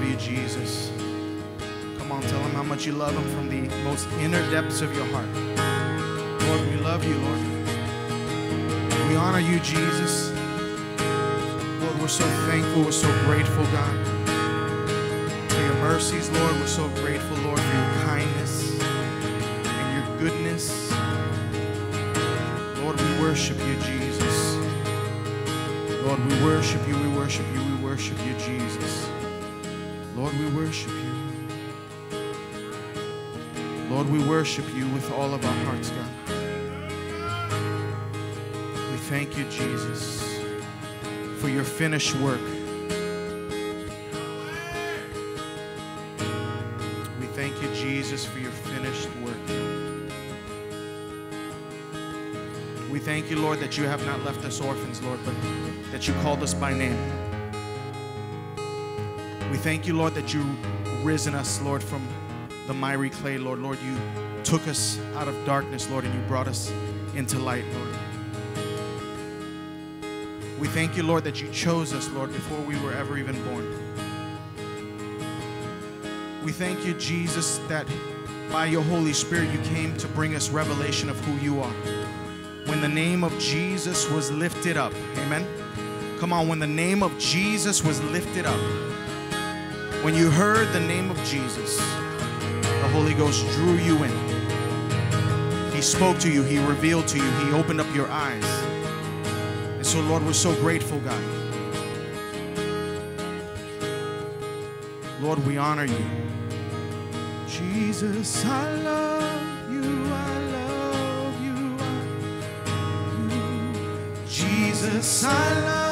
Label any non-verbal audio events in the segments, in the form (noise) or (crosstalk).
love you, Jesus. Come on, tell him how much you love him from the most inner depths of your heart. Lord, we love you, Lord. We honor you, Jesus. Lord, we're so thankful, we're so grateful, God, for your mercies, Lord. We're so grateful, Lord, for your kindness and your goodness. Lord, we worship you, Jesus. Lord, we worship you, we worship you, we worship you, Jesus. Lord, we worship you. Lord, we worship you with all of our hearts, God. We thank you, Jesus, for your finished work. We thank you, Jesus, for your finished work. We thank you, Lord, that you have not left us orphans, Lord, but that you called us by name. Thank you, Lord, that you risen us, Lord, from the miry clay, Lord. Lord, you took us out of darkness, Lord, and you brought us into light, Lord. We thank you, Lord, that you chose us, Lord, before we were ever even born. We thank you, Jesus, that by your Holy Spirit you came to bring us revelation of who you are. When the name of Jesus was lifted up, amen. Come on, when the name of Jesus was lifted up, when you heard the name of Jesus, the Holy Ghost drew you in. He spoke to you, He revealed to you, He opened up your eyes. And so, Lord, we're so grateful, God. Lord, we honor you. Jesus, I love you, I love you, I love you. Jesus, I love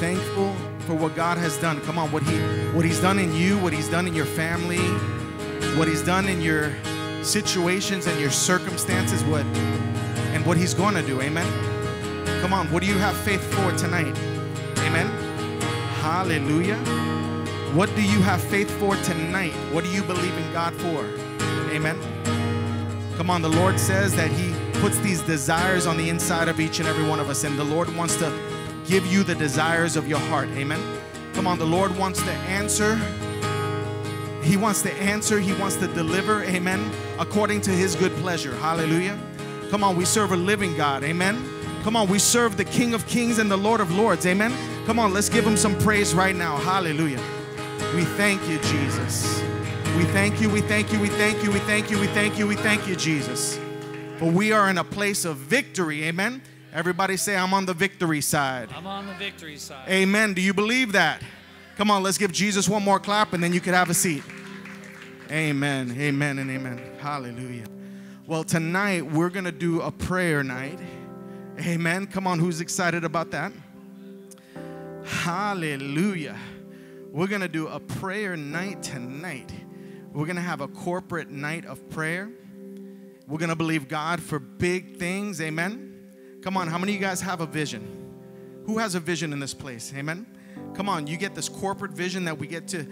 thankful for what God has done? Come on, what he what he's done in you, what he's done in your family, what he's done in your situations and your circumstances, what and what he's going to do. Amen. Come on, what do you have faith for tonight? Amen. Hallelujah. What do you have faith for tonight? What do you believe in God for? Amen. Come on, the Lord says that He puts these desires on the inside of each and every one of us, and the Lord wants to give you the desires of your heart. Amen. Come on, the Lord wants to answer. He wants to answer, He wants to deliver. Amen. According to His good pleasure. Hallelujah. Come on, we serve a living God. Amen. Come on, we serve the King of Kings and the Lord of Lords. Amen. Come on, let's give Him some praise right now. Hallelujah. We thank you, Jesus. We thank you, we thank you, we thank you, we thank you, we thank you, we thank you, Jesus. For we are in a place of victory. Amen. Everybody say, I'm on the victory side. I'm on the victory side. Amen. Do you believe that? Come on, let's give Jesus one more clap and then you can have a seat. Amen. Amen and amen. Hallelujah. Well, tonight we're going to do a prayer night. Amen. Come on, who's excited about that? Hallelujah. We're going to do a prayer night tonight. We're going to have a corporate night of prayer. We're going to believe God for big things. Amen. Come on, how many of you guys have a vision? Who has a vision in this place? Amen. Come on, you get this corporate vision that we get to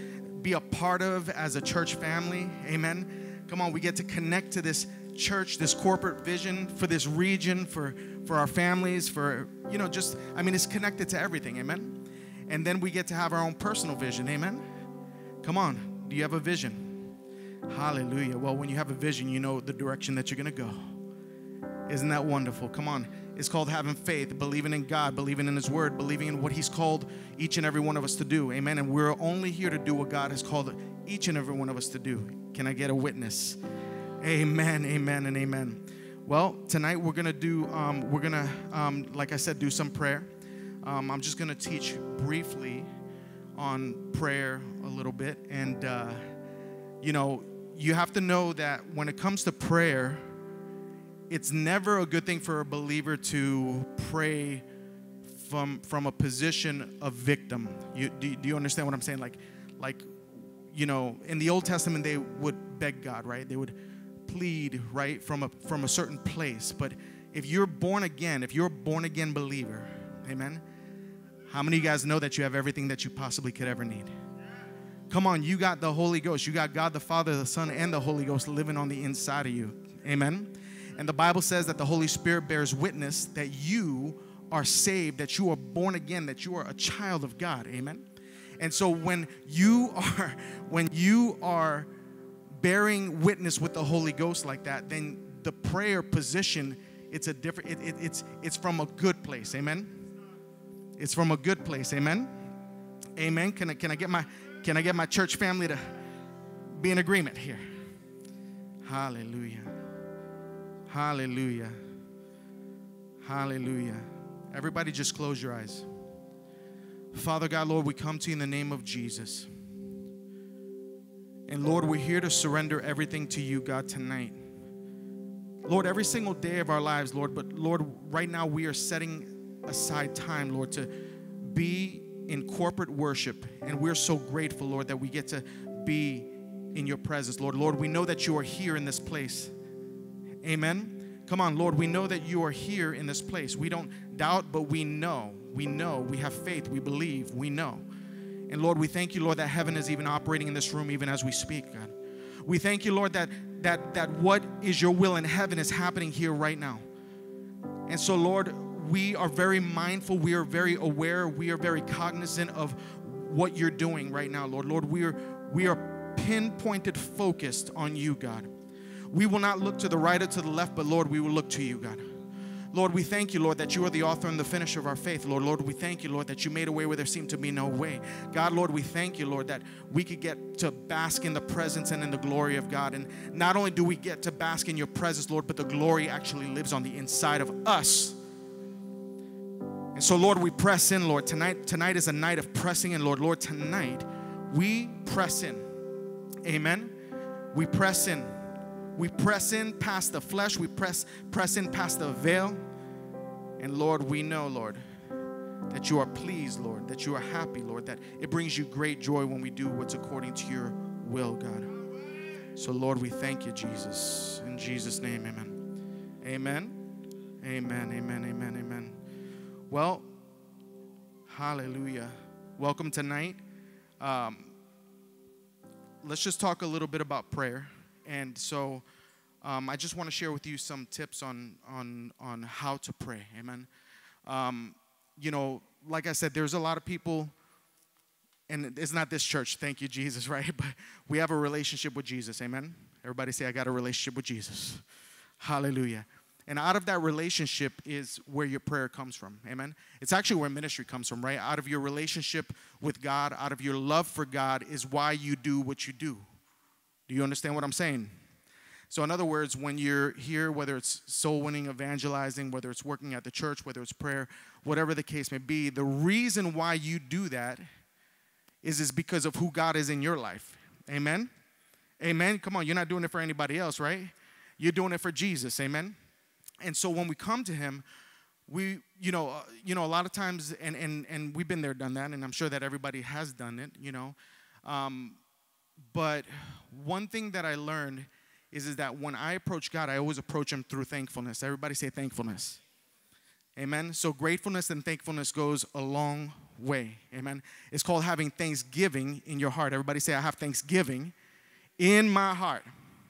be a part of as a church family. Amen. Come on, we get to connect to this church, this corporate vision for this region, for for our families, for you know, just I mean, it's connected to everything. Amen. And then we get to have our own personal vision. Amen. Come on, do you have a vision? Hallelujah. Well, when you have a vision, you know the direction that you're going to go. Isn't that wonderful? Come on. It's called having faith, believing in God, believing in His Word, believing in what He's called each and every one of us to do. Amen. And we're only here to do what God has called each and every one of us to do. Can I get a witness? Amen, amen, and amen. Well, tonight we're gonna do, um, we're gonna, um, like I said, do some prayer. Um, I'm just gonna teach briefly on prayer a little bit. And, uh, you know, you have to know that when it comes to prayer, it's never a good thing for a believer to pray from, from a position of victim. You, do, do you understand what I'm saying? Like, like, you know, in the Old Testament, they would beg God, right? They would plead right from a from a certain place but if you're born again if you're a born again believer amen how many of you guys know that you have everything that you possibly could ever need come on you got the holy ghost you got god the father the son and the holy ghost living on the inside of you amen and the bible says that the holy spirit bears witness that you are saved that you are born again that you are a child of god amen and so when you are (laughs) when you are bearing witness with the Holy Ghost like that, then the prayer position, it's a different, it, it, it's, it's from a good place. Amen. It's from a good place. Amen. Amen. Can I, can I get my, can I get my church family to be in agreement here? Hallelujah. Hallelujah. Hallelujah. Everybody just close your eyes. Father God, Lord, we come to you in the name of Jesus. And Lord, we're here to surrender everything to you, God, tonight. Lord, every single day of our lives, Lord, but Lord, right now we are setting aside time, Lord, to be in corporate worship. And we're so grateful, Lord, that we get to be in your presence, Lord. Lord, we know that you are here in this place. Amen. Come on, Lord, we know that you are here in this place. We don't doubt, but we know. We know. We have faith. We believe. We know. And Lord, we thank you, Lord, that heaven is even operating in this room even as we speak, God. We thank you, Lord, that that that what is your will in heaven is happening here right now. And so, Lord, we are very mindful, we are very aware, we are very cognizant of what you're doing right now, Lord. Lord, we are we are pinpointed focused on you, God. We will not look to the right or to the left, but Lord, we will look to you, God. Lord, we thank you, Lord, that you are the author and the finisher of our faith. Lord, Lord, we thank you, Lord, that you made a way where there seemed to be no way. God, Lord, we thank you, Lord, that we could get to bask in the presence and in the glory of God. And not only do we get to bask in your presence, Lord, but the glory actually lives on the inside of us. And so, Lord, we press in, Lord. Tonight, tonight is a night of pressing in, Lord. Lord, tonight we press in. Amen. We press in. We press in past the flesh, we press press in past the veil. And Lord, we know, Lord, that you are pleased, Lord, that you are happy, Lord, that it brings you great joy when we do what's according to your will, God. So, Lord, we thank you, Jesus. In Jesus' name, amen. Amen. Amen. Amen. Amen. Amen. Well, hallelujah. Welcome tonight. Um, let's just talk a little bit about prayer. And so um, I just want to share with you some tips on, on, on how to pray. Amen. Um, you know, like I said, there's a lot of people, and it's not this church, thank you, Jesus, (laughs) right? But we have a relationship with Jesus. Amen. Everybody say, I got a relationship with Jesus. Hallelujah. And out of that relationship is where your prayer comes from. Amen. It's actually where ministry comes from, right? Out of your relationship with God, out of your love for God, is why you do what you do. Do you understand what I'm saying? So, in other words, when you're here, whether it's soul winning, evangelizing, whether it's working at the church, whether it's prayer, whatever the case may be, the reason why you do that is, is because of who God is in your life. Amen? Amen. Come on, you're not doing it for anybody else, right? You're doing it for Jesus. Amen. And so when we come to Him, we, you know, uh, you know, a lot of times, and and and we've been there, done that, and I'm sure that everybody has done it. You know, um, but one thing that I learned is, is that when I approach God, I always approach Him through thankfulness. Everybody say thankfulness. Amen. So gratefulness and thankfulness goes a long way. Amen. It's called having thanksgiving in your heart. Everybody say, I have thanksgiving in my heart.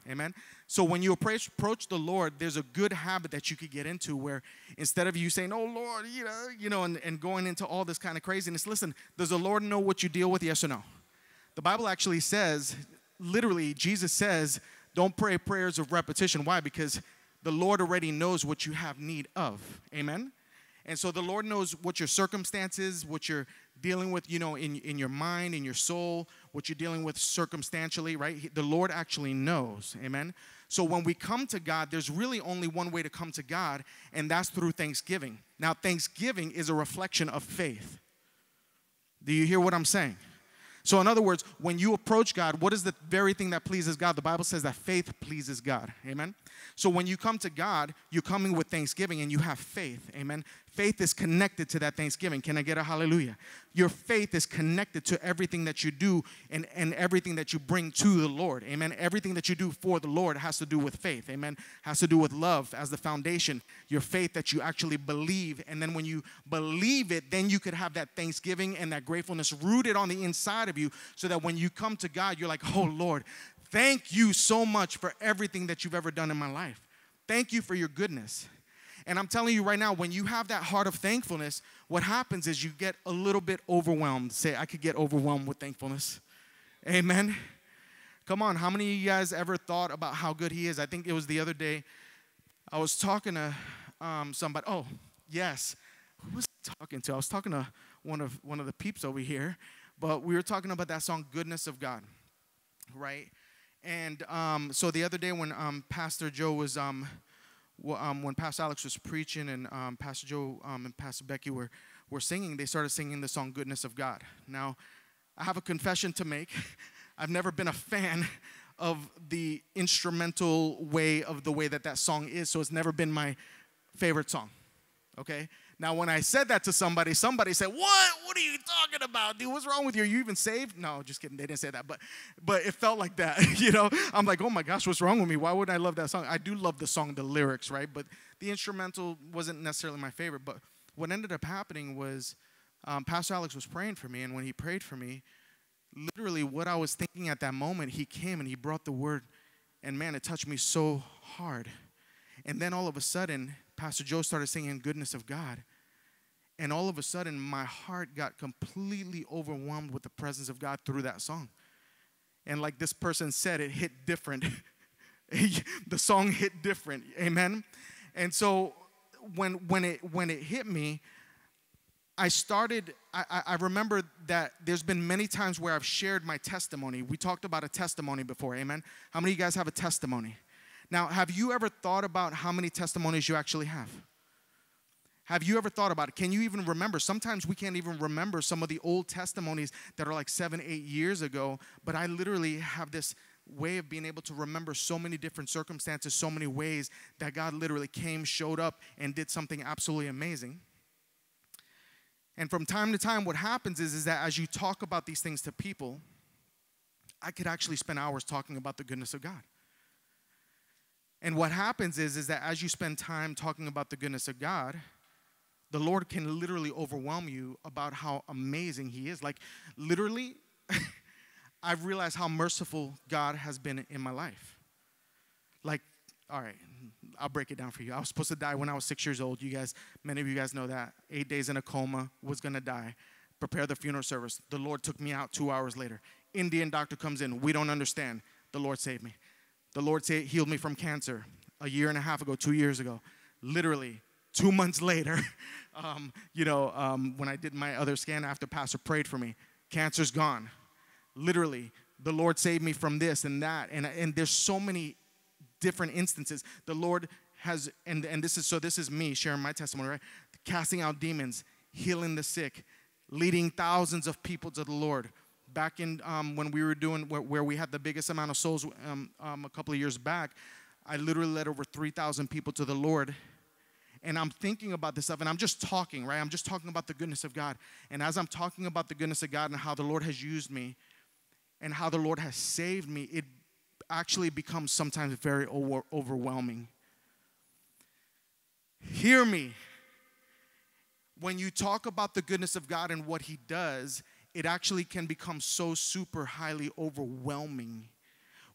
Amen. So when you approach, approach the Lord, there's a good habit that you could get into where instead of you saying, Oh Lord, you know, you know, and, and going into all this kind of craziness, listen, does the Lord know what you deal with? Yes or no? The Bible actually says, literally, Jesus says, don't pray prayers of repetition. Why? Because the Lord already knows what you have need of. Amen? And so the Lord knows what your circumstances, what you're dealing with, you know, in, in your mind, in your soul, what you're dealing with circumstantially, right? He- The Lord actually knows. Amen. So when we come to God, there's really only one way to come to God, and that's through thanksgiving. Now, thanksgiving is a reflection of faith. Do you hear what I'm saying? So, in other words, when you approach God, what is the very thing that pleases God? The Bible says that faith pleases God. Amen. So, when you come to God, you're coming with thanksgiving and you have faith. Amen. Faith is connected to that thanksgiving. Can I get a hallelujah? Your faith is connected to everything that you do and, and everything that you bring to the Lord. Amen. Everything that you do for the Lord has to do with faith. Amen. Has to do with love as the foundation. Your faith that you actually believe. And then when you believe it, then you could have that thanksgiving and that gratefulness rooted on the inside of you so that when you come to God, you're like, oh Lord, thank you so much for everything that you've ever done in my life. Thank you for your goodness. And I'm telling you right now, when you have that heart of thankfulness, what happens is you get a little bit overwhelmed. Say, I could get overwhelmed with thankfulness. Amen. Come on, how many of you guys ever thought about how good He is? I think it was the other day. I was talking to um, somebody. Oh, yes. Who was I talking to? I was talking to one of one of the peeps over here, but we were talking about that song "Goodness of God," right? And um, so the other day when um, Pastor Joe was um, um, when Pastor Alex was preaching and um, Pastor Joe um, and Pastor Becky were, were singing, they started singing the song Goodness of God. Now, I have a confession to make. (laughs) I've never been a fan of the instrumental way of the way that that song is, so it's never been my favorite song. Okay? Now, when I said that to somebody, somebody said, What? What are you talking about, dude? What's wrong with you? Are you even saved? No, just kidding. They didn't say that. But but it felt like that. (laughs) you know? I'm like, oh my gosh, what's wrong with me? Why wouldn't I love that song? I do love the song, the lyrics, right? But the instrumental wasn't necessarily my favorite. But what ended up happening was um, Pastor Alex was praying for me, and when he prayed for me, literally what I was thinking at that moment, he came and he brought the word, and man, it touched me so hard. And then all of a sudden, Pastor Joe started singing Goodness of God. And all of a sudden, my heart got completely overwhelmed with the presence of God through that song. And like this person said, it hit different. (laughs) the song hit different. Amen. And so when when it when it hit me, I started, I, I remember that there's been many times where I've shared my testimony. We talked about a testimony before, amen? How many of you guys have a testimony? Now, have you ever thought about how many testimonies you actually have? Have you ever thought about it? Can you even remember? Sometimes we can't even remember some of the old testimonies that are like seven, eight years ago, but I literally have this way of being able to remember so many different circumstances, so many ways that God literally came, showed up, and did something absolutely amazing. And from time to time, what happens is, is that as you talk about these things to people, I could actually spend hours talking about the goodness of God. And what happens is, is that as you spend time talking about the goodness of God, the Lord can literally overwhelm you about how amazing He is. Like, literally, (laughs) I've realized how merciful God has been in my life. Like, all right, I'll break it down for you. I was supposed to die when I was six years old. You guys, many of you guys know that. Eight days in a coma, was gonna die. Prepare the funeral service. The Lord took me out two hours later. Indian doctor comes in. We don't understand. The Lord saved me. The Lord healed me from cancer a year and a half ago, two years ago. Literally, two months (laughs) later, um, you know, um, when I did my other scan after Pastor prayed for me, cancer's gone. Literally, the Lord saved me from this and that. And, and there's so many different instances. The Lord has, and, and this is so this is me sharing my testimony, right? Casting out demons, healing the sick, leading thousands of people to the Lord. Back in um, when we were doing where, where, we had the biggest amount of souls um, um, a couple of years back, I literally led over 3,000 people to the Lord and I'm thinking about this stuff and I'm just talking, right? I'm just talking about the goodness of God. And as I'm talking about the goodness of God and how the Lord has used me and how the Lord has saved me, it actually becomes sometimes very over- overwhelming. Hear me. When you talk about the goodness of God and what He does, it actually can become so super highly overwhelming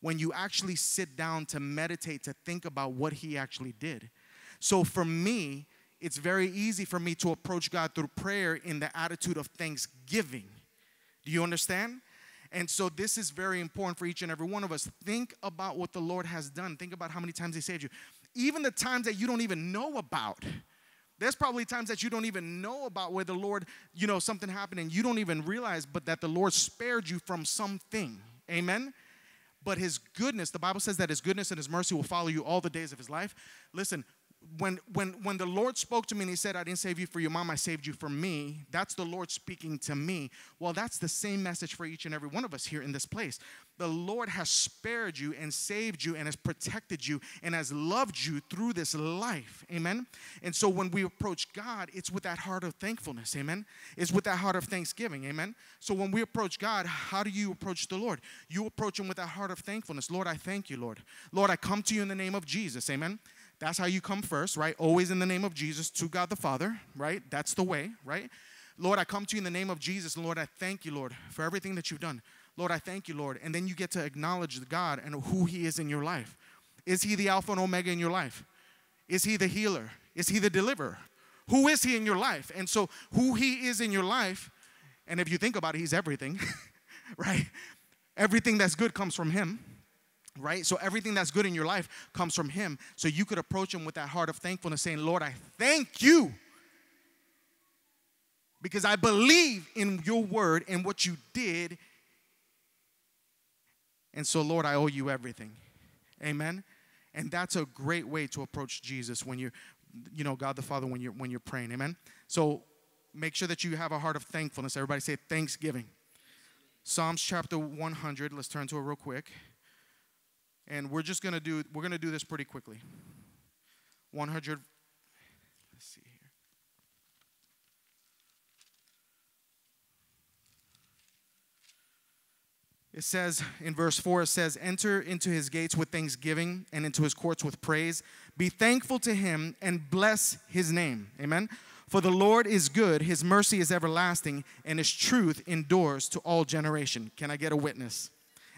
when you actually sit down to meditate, to think about what He actually did. So for me, it's very easy for me to approach God through prayer in the attitude of thanksgiving. Do you understand? And so this is very important for each and every one of us. Think about what the Lord has done. Think about how many times He saved you. Even the times that you don't even know about. There's probably times that you don't even know about where the Lord, you know, something happened and you don't even realize, but that the Lord spared you from something. Amen? But his goodness, the Bible says that his goodness and his mercy will follow you all the days of his life. Listen, when when when the Lord spoke to me and he said, I didn't save you for your mom, I saved you for me, that's the Lord speaking to me. Well, that's the same message for each and every one of us here in this place. The Lord has spared you and saved you and has protected you and has loved you through this life. Amen. And so when we approach God, it's with that heart of thankfulness. Amen. It's with that heart of thanksgiving. Amen. So when we approach God, how do you approach the Lord? You approach him with that heart of thankfulness. Lord, I thank you, Lord. Lord, I come to you in the name of Jesus. Amen. That's how you come first, right? Always in the name of Jesus to God the Father, right? That's the way, right? Lord, I come to you in the name of Jesus. Lord, I thank you, Lord, for everything that you've done. Lord, I thank you, Lord. And then you get to acknowledge God and who He is in your life. Is He the Alpha and Omega in your life? Is He the healer? Is He the deliverer? Who is He in your life? And so, who He is in your life, and if you think about it, He's everything, (laughs) right? Everything that's good comes from Him right? So everything that's good in your life comes from Him. So you could approach Him with that heart of thankfulness, saying, Lord, I thank you because I believe in your word and what you did. And so, Lord, I owe you everything. Amen. And that's a great way to approach Jesus when you're, you know, God the Father when you're when you're praying. Amen. So make sure that you have a heart of thankfulness. Everybody say thanksgiving. Psalms chapter 100. Let's turn to it real quick and we're just going to do we're going to do this pretty quickly. 100 let's see here. It says in verse 4 it says enter into his gates with thanksgiving and into his courts with praise. Be thankful to him and bless his name. Amen? For the lord is good his mercy is everlasting and his truth endures to all generation. Can i get a witness?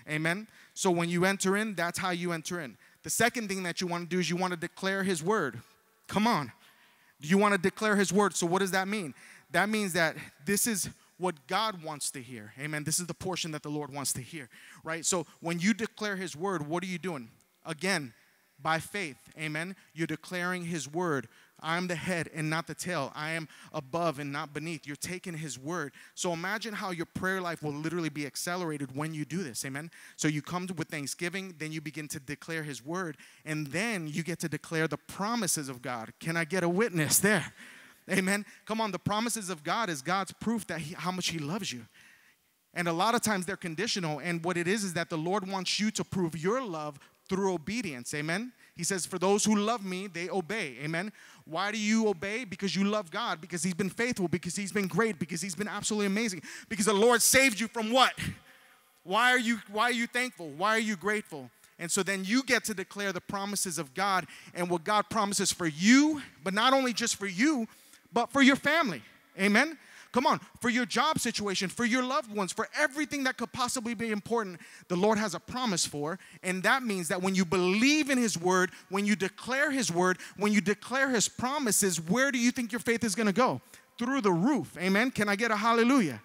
Amen so when you enter in, that's how you enter in. The second thing that you want to do is you want to declare His word. Come on. You want to declare His word. So what does that mean? That means that this is what God wants to hear. Amen. This is the portion that the Lord wants to hear, right? So when you declare His word, what are you doing? Again, by faith. Amen. You're declaring His word I'm the head and not the tail. I am above and not beneath. You're taking his word. So imagine how your prayer life will literally be accelerated when you do this. Amen. So you come with thanksgiving, then you begin to declare his word, and then you get to declare the promises of God. Can I get a witness there? (laughs) Amen. Come on, the promises of God is God's proof that he, how much he loves you. And a lot of times they're conditional. And what it is is that the Lord wants you to prove your love through obedience. Amen. He says, For those who love me, they obey. Amen. Why do you obey? Because you love God, because He's been faithful, because He's been great, because He's been absolutely amazing, because the Lord saved you from what? Why are you, why are you thankful? Why are you grateful? And so then you get to declare the promises of God and what God promises for you, but not only just for you, but for your family. Amen. Come on, for your job situation, for your loved ones, for everything that could possibly be important, the Lord has a promise for. And that means that when you believe in His word, when you declare His word, when you declare His promises, where do you think your faith is gonna go? Through the roof. Amen. Can I get a hallelujah?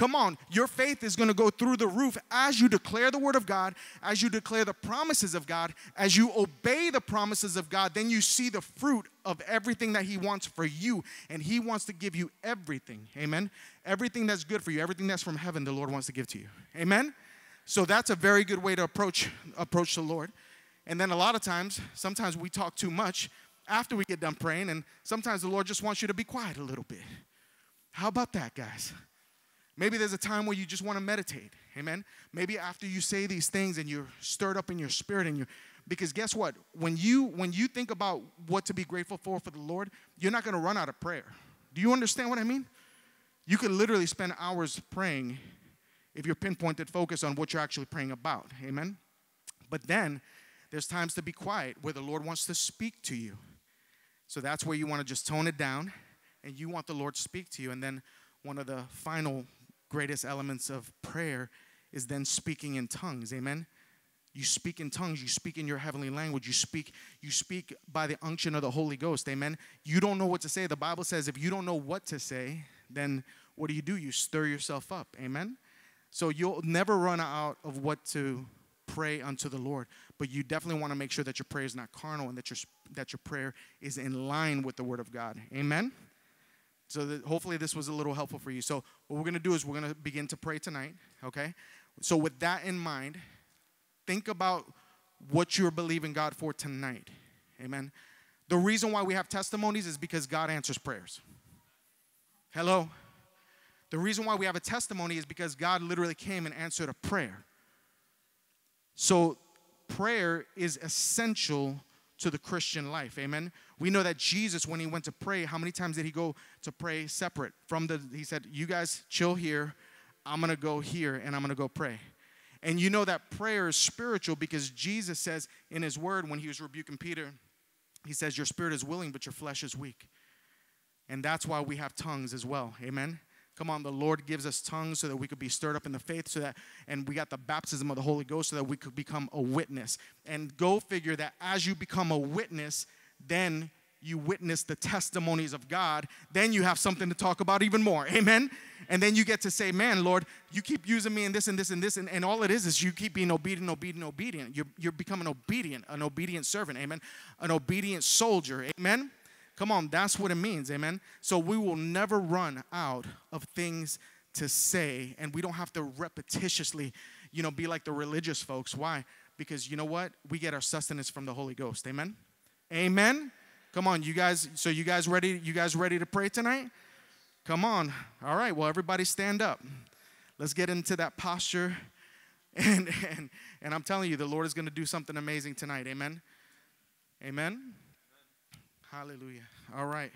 Come on, your faith is going to go through the roof as you declare the word of God, as you declare the promises of God, as you obey the promises of God, then you see the fruit of everything that He wants for you. And He wants to give you everything. Amen. Everything that's good for you, everything that's from heaven, the Lord wants to give to you. Amen. So that's a very good way to approach approach the Lord. And then a lot of times, sometimes we talk too much after we get done praying, and sometimes the Lord just wants you to be quiet a little bit. How about that, guys? Maybe there's a time where you just want to meditate. Amen. Maybe after you say these things and you're stirred up in your spirit and you because guess what? When you when you think about what to be grateful for for the Lord, you're not going to run out of prayer. Do you understand what I mean? You could literally spend hours praying if you're pinpointed focus on what you're actually praying about. Amen. But then there's times to be quiet where the Lord wants to speak to you. So that's where you want to just tone it down and you want the Lord to speak to you. And then one of the final greatest elements of prayer is then speaking in tongues. Amen. You speak in tongues, you speak in your heavenly language, you speak you speak by the unction of the Holy Ghost. Amen. You don't know what to say. The Bible says if you don't know what to say, then what do you do? You stir yourself up. Amen. So you'll never run out of what to pray unto the Lord. but you definitely want to make sure that your prayer is not carnal and that your that your prayer is in line with the word of God. Amen. So that hopefully this was a little helpful for you. So what we're going to do is we're going to begin to pray tonight, okay? So with that in mind, think about what you're believing God for tonight. Amen. The reason why we have testimonies is because God answers prayers. Hello. The reason why we have a testimony is because God literally came and answered a prayer. So prayer is essential to the Christian life. Amen. We know that Jesus, when he went to pray, how many times did he go to pray separate from the, he said, You guys chill here. I'm going to go here and I'm going to go pray. And you know that prayer is spiritual because Jesus says in his word when he was rebuking Peter, he says, Your spirit is willing, but your flesh is weak. And that's why we have tongues as well. Amen. Come on, the Lord gives us tongues so that we could be stirred up in the faith, so that, and we got the baptism of the Holy Ghost so that we could become a witness. And go figure that as you become a witness, then you witness the testimonies of God, then you have something to talk about even more. (laughs) Amen. And then you get to say, Man, Lord, you keep using me in this and this and this. And, and all it is is you keep being obedient, obedient, obedient. You're, you're becoming obedient, an obedient servant. Amen. An obedient soldier. Amen. Come on, that's what it means, amen? So we will never run out of things to say, and we don't have to repetitiously, you know, be like the religious folks. Why? Because you know what? We get our sustenance from the Holy Ghost, amen? Amen? Come on, you guys, so you guys ready? You guys ready to pray tonight? Come on. All right, well, everybody stand up. Let's get into that posture. (laughs) And, and, and I'm telling you, the Lord is going to do something amazing tonight. Amen. Amen. Hallelujah. All right.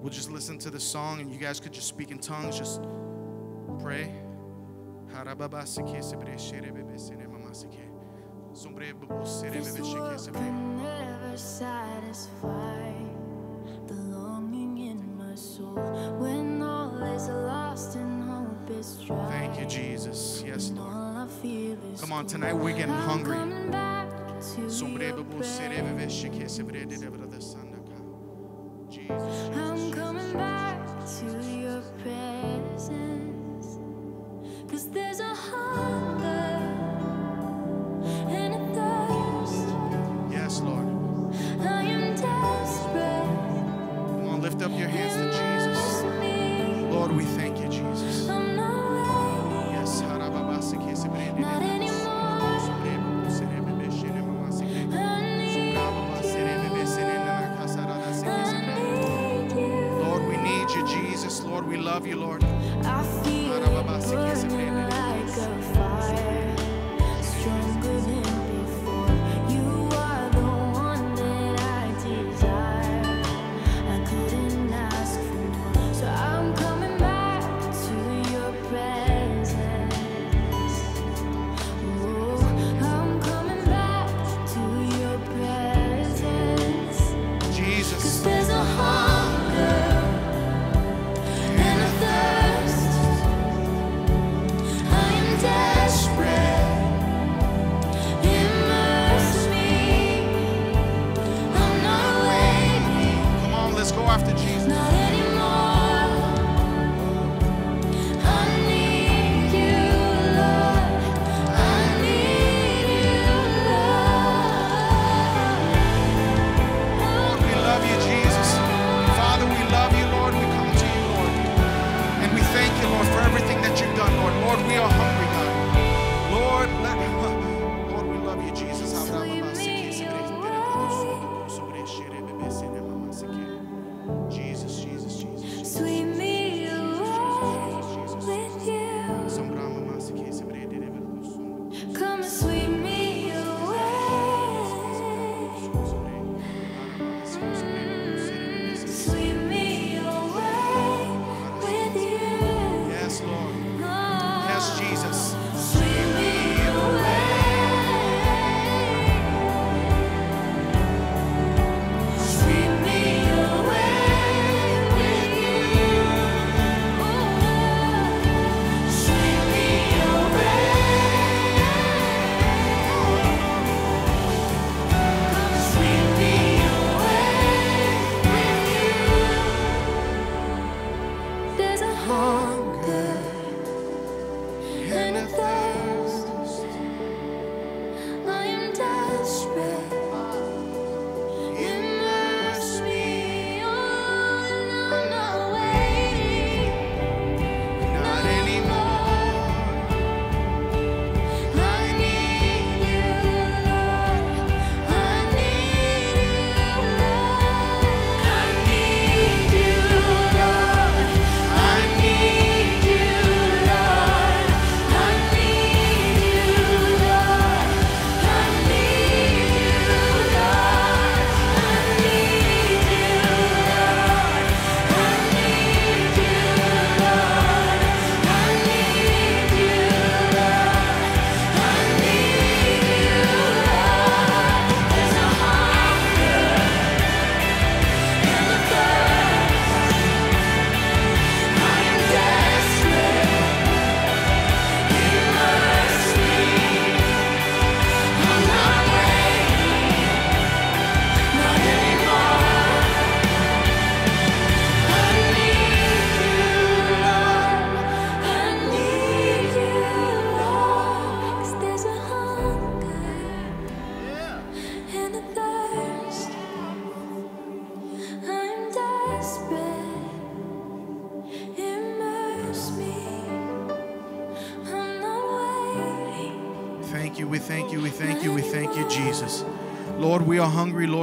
We'll just listen to the song and you guys could just speak in tongues, just pray. Never satisfy the longing in my soul when all is lost and hope is dry. Thank you, Jesus. Yes, Lord. All I feel is Come on, tonight we're getting hungry. coming back to your Jesus. Jesus.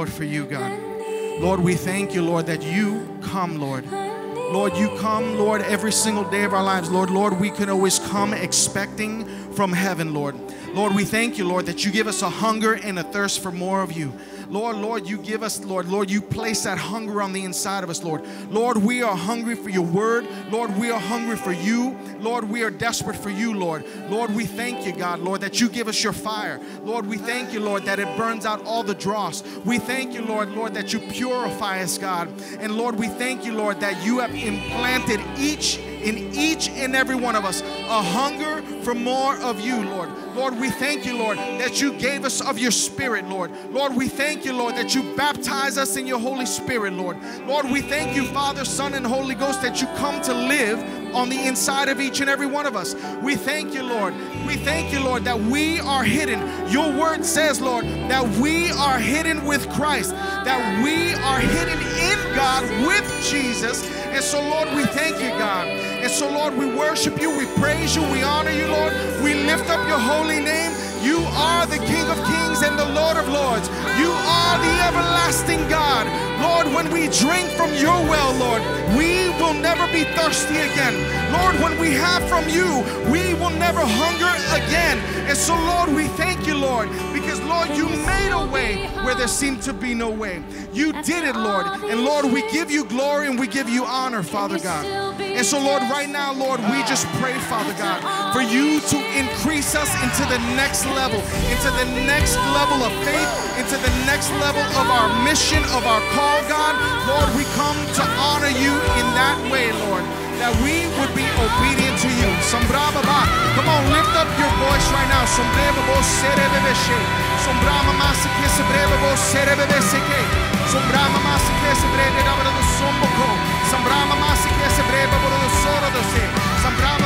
Lord, for you, God. Lord, we thank you, Lord, that you come, Lord. Lord, you come, Lord, every single day of our lives. Lord, Lord, we can always come expecting from heaven, Lord. Lord, we thank you, Lord, that you give us a hunger and a thirst for more of you. Lord, Lord, you give us, Lord, Lord, you place that hunger on the inside of us, Lord. Lord, we are hungry for your word. Lord, we are hungry for you. Lord, we are desperate for you, Lord. Lord, we thank you, God, Lord, that you give us your fire. Lord, we thank you, Lord, that it burns out all the dross. We thank you, Lord, Lord, that you purify us, God. And Lord, we thank you, Lord, that you have implanted each in each and every one of us a hunger for more of you, Lord. Lord, we thank you, Lord, that you gave us of your spirit, Lord. Lord, we thank you, Lord, that you baptize us in your Holy Spirit, Lord. Lord, we thank you, Father, Son, and Holy Ghost, that you come to live on the inside of each and every one of us. We thank you, Lord. We thank you, Lord, that we are hidden. Your word says, Lord, that we are hidden with Christ, that we are hidden in God with Jesus. And so, Lord, we thank you, God. And so, Lord, we worship you, we praise you, we honor you, Lord. We lift up your holy name. You are the King of kings and the Lord of lords. You are the everlasting God. Lord, when we drink from your well, Lord, we will never be thirsty again. Lord, when we have from you, we will never hunger again. And so, Lord, we thank you, Lord, because, Lord, you made a way where there seemed to be no way. You did it, Lord. And, Lord, we give you glory and we give you honor, Father God. And so, Lord, right now, Lord, we just pray, Father God, for you to increase us into the next level, into the next level of faith, into the next level of our mission, of our call, God. Lord, we come to honor you in that way, Lord, that we would be obedient to you. Sombrama ba. Come on, lift up your voice right now. Sombrema bo serebebeshe. Sombrama masike sebreba bo serebebeseke. Sombrama masike sebrede dabra do somboko. Sombrama masike sebreba bo do soro do se. Sombrama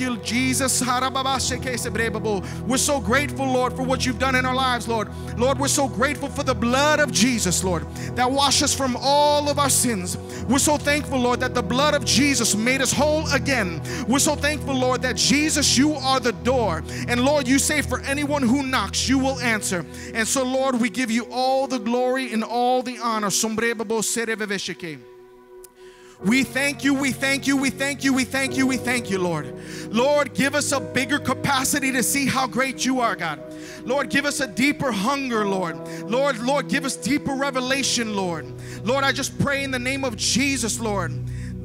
you, Jesus. We're so grateful, Lord, for what you've done in our lives, Lord. Lord, we're so grateful for the blood of Jesus, Lord, that washes from all of our sins. We're so thankful, Lord, that the blood of Jesus made us whole again. We're so thankful, Lord, that Jesus, you are the door. And Lord, you say, for anyone who knocks, you will answer. And so, Lord, we give you all the glory and all the honor. We thank you, we thank you, we thank you, we thank you, we thank you, Lord. Lord, give us a bigger capacity to see how great you are, God. Lord, give us a deeper hunger, Lord. Lord, Lord, give us deeper revelation, Lord. Lord, I just pray in the name of Jesus, Lord.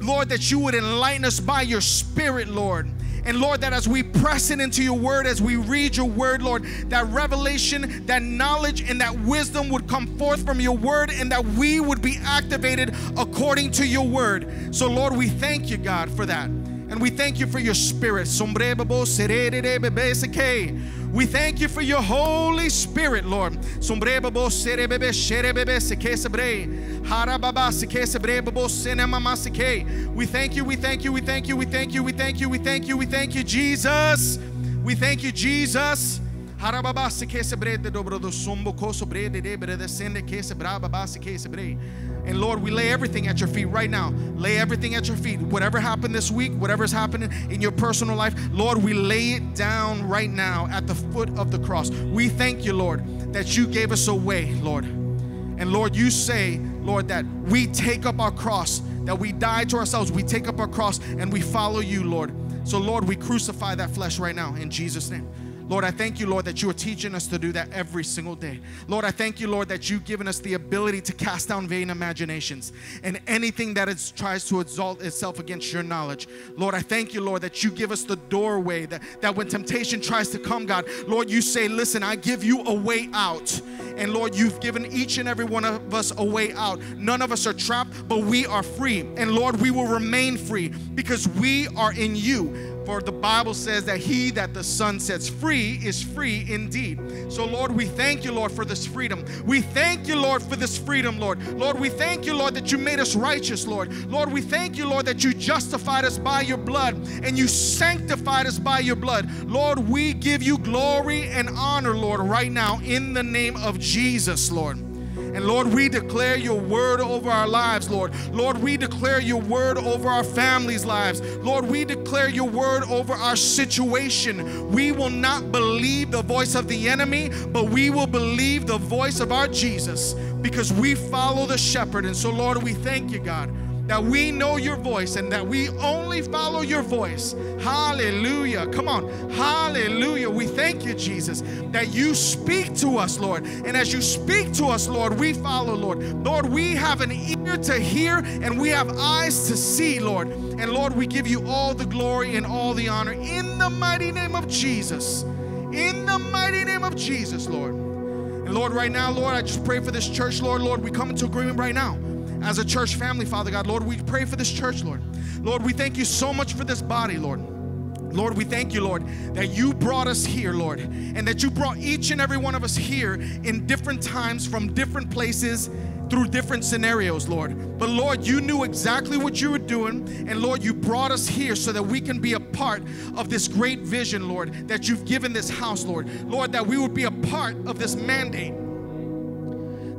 Lord, that you would enlighten us by your spirit, Lord. And Lord, that as we press it into your word, as we read your word, Lord, that revelation, that knowledge, and that wisdom would come forth from your word, and that we would be activated according to your word. So, Lord, we thank you, God, for that. And we thank you for your spirit. We thank you for your Holy Spirit, Lord. We thank you, we thank you, we thank you, we thank you, we thank you, we thank you, we thank you, Jesus. We thank you, Jesus. Harababa seke sebre de dobro do sombo ko sobre de de bre de sende ke sebraba ba seke sebre. And Lord, we lay everything at your feet right now. Lay everything at your feet. Whatever happened this week, whatever's happening in your personal life, Lord, we lay it down right now at the foot of the cross. We thank you, Lord, that you gave us a way, Lord. And Lord, you say, Lord, that we take up our cross, that we die to ourselves, we take up our cross and we follow you, Lord. So, Lord, we crucify that flesh right now in Jesus' name. Lord, I thank you, Lord, that you are teaching us to do that every single day. Lord, I thank you, Lord, that you've given us the ability to cast down vain imaginations and anything that is, tries to exalt itself against your knowledge. Lord, I thank you, Lord, that you give us the doorway that, that when temptation tries to come, God, Lord, you say, Listen, I give you a way out. And Lord, you've given each and every one of us a way out. None of us are trapped, but we are free. And Lord, we will remain free because we are in you. For the Bible says that he that the Son sets free is free indeed. So, Lord, we thank you, Lord, for this freedom. We thank you, Lord, for this freedom, Lord. Lord, we thank you, Lord, that you made us righteous, Lord. Lord, we thank you, Lord, that you justified us by your blood and you sanctified us by your blood. Lord, we give you glory and honor, Lord, right now in the name of Jesus, Lord. And Lord, we declare your word over our lives, Lord. Lord, we declare your word over our families' lives. Lord, we declare your word over our situation. We will not believe the voice of the enemy, but we will believe the voice of our Jesus because we follow the shepherd. And so, Lord, we thank you, God that we know your voice and that we only follow your voice. Hallelujah. Come on. Hallelujah. We thank you, Jesus, that you speak to us, Lord. And as you speak to us, Lord, we follow, Lord. Lord, we have an ear to hear and we have eyes to see, Lord. And Lord, we give you all the glory and all the honor in the mighty name of Jesus. In the mighty name of Jesus, Lord. And Lord, right now, Lord, I just pray for this church, Lord. Lord, we come into agreement right now as a church family, Father God. Lord, we pray for this church, Lord. Lord, we thank you so much for this body, Lord. Lord, we thank you, Lord, that you brought us here, Lord, and that you brought each and every one of us here in different times from different places through different scenarios, Lord. But Lord, you knew exactly what you were doing, and Lord, you brought us here so that we can be a part of this great vision, Lord, that you've given this house, Lord. Lord, that we would be a part of this mandate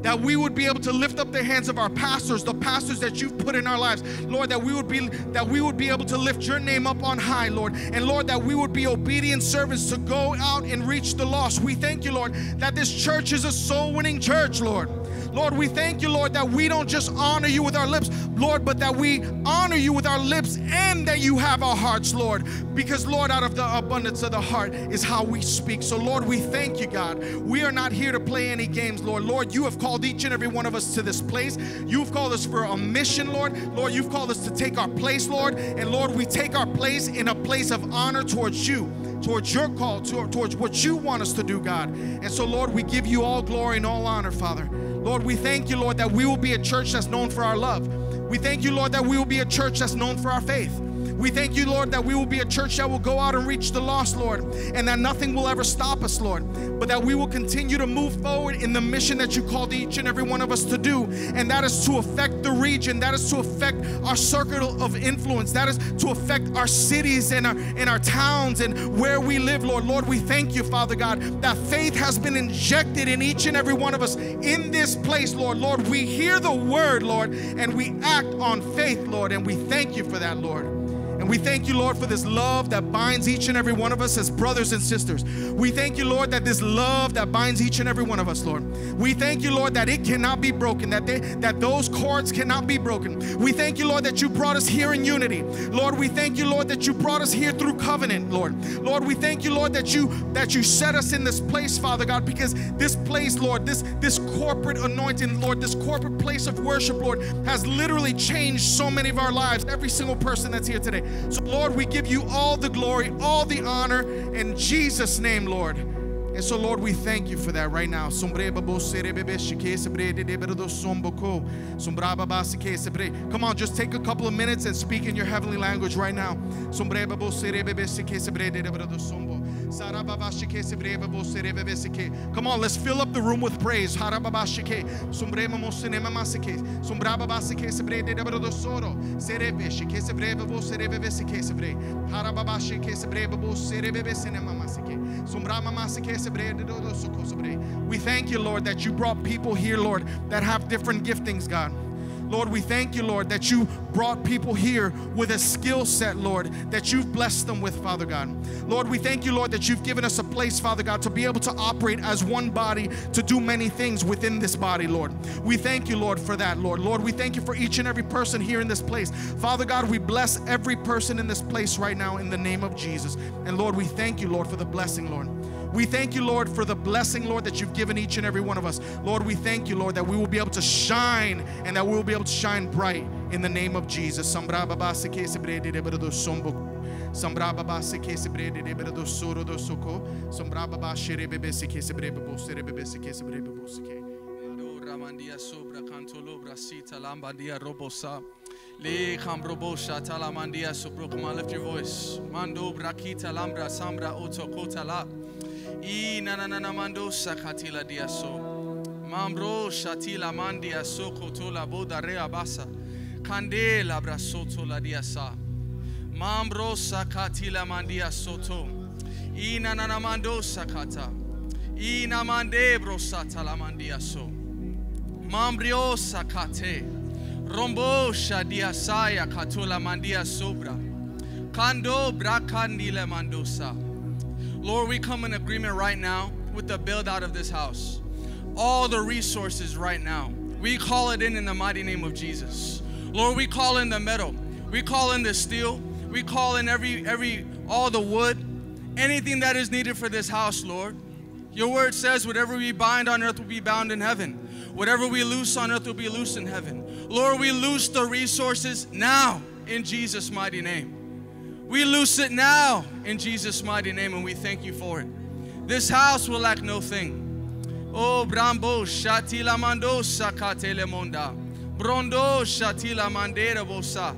that we would be able to lift up the hands of our pastors the pastors that you've put in our lives. Lord that we would be that we would be able to lift your name up on high lord. And lord that we would be obedient servants to go out and reach the lost. We thank you lord that this church is a soul winning church lord Lord, we thank you, Lord, that we don't just honor you with our lips, Lord, but that we honor you with our lips and that you have our hearts, Lord. Because, Lord, out of the abundance of the heart is how we speak. So, Lord, we thank you, God. We are not here to play any games, Lord. Lord, you have called each and every one of us to this place. You've called us for a mission, Lord. Lord, you've called us to take our place, Lord. And, Lord, we take our place in a place of honor towards you towards your call, towards what you want us to do, God. And so, Lord, we give you all glory and all honor, Father. Lord, we thank you, Lord, that we will be a church that's known for our love. We thank you, Lord, that we will be a church that's known for our faith. We thank you, Lord, that we will be a church that will go out and reach the lost, Lord, and that nothing will ever stop us, Lord, but that we will continue to move forward in the mission that you called each and every one of us to do, and that is to affect the region, that is to affect our circle of influence, that is to affect our cities and our, and our towns and where we live, Lord. Lord, we thank you, Father God, that faith has been injected in each and every one of us in this place, Lord. Lord, we hear the word, Lord, and we act on faith, Lord, and we thank you for that, Lord. And we thank you, Lord, for this love that binds each and every one of us as brothers and sisters. We thank you, Lord, that this love that binds each and every one of us, Lord. We thank you, Lord, that it cannot be broken, that they, that those cords cannot be broken. We thank you, Lord, that you brought us here in unity. Lord, we thank you, Lord, that you brought us here through covenant, Lord. Lord, we thank you, Lord, that you that you set us in this place, Father God, because this place, Lord, this this corporate anointing, Lord, this corporate place of worship, Lord, has literally changed so many of our lives. Every single person that's here today. So, Lord, we give you all the glory, all the honor in Jesus' name, Lord. And so, Lord, we thank you for that right now. Come on, just take a couple of minutes and speak in your heavenly language right now. Come on, let's fill up the room with praise. We thank you, Lord, that you brought people here, Lord, that have different giftings, God. Lord, we thank you, Lord, that you brought people here with a skill set, Lord, that you've blessed them with, Father God. Lord, we thank you, Lord, that you've given us a place, Father God, to be able to operate as one body to do many things within this body, Lord. We thank you, Lord, for that, Lord. Lord, we thank you for each and every person here in this place. Father God, we bless every person in this place right now in the name of Jesus. And Lord, we thank you, Lord, for the blessing, Lord. We thank you, Lord, for the blessing, Lord, that you've given each and every one of us. Lord, we thank you, Lord, that we will be able to shine and that we will be able to shine bright in the name of Jesus. Lift your voice. Mando brakita lambra sambra oto kotala. I na na na na mando sakatila diaso. Mambro shatila mandia soko tola boda rea basa. Candela brasoto la diasa. Mambro sakatila mandia soto. Na na na mando sakata. I na mande bro satala mandia so. Mambrio sakate. Rombo shadia saya katula mandia sobra. Kando brakandile mandosa. Lord, we come in agreement right now with the build out of this house. All the resources right now. We call it in in the mighty name of Jesus. Lord, we call in the metal. We call in the steel. We call in every every all the wood. Anything that is needed for this house, Lord. Your word says, whatever we bind on earth will be bound in heaven. Whatever we loose on earth will be loose in heaven. Lord, we loose the resources now in Jesus' mighty name. We loose it now in Jesus' mighty name, and we thank you for it. This house will lack no thing. Oh, Brambo, Shatila Mando, Sakatele Monda. Brondo, Shatila Mandera Bosa.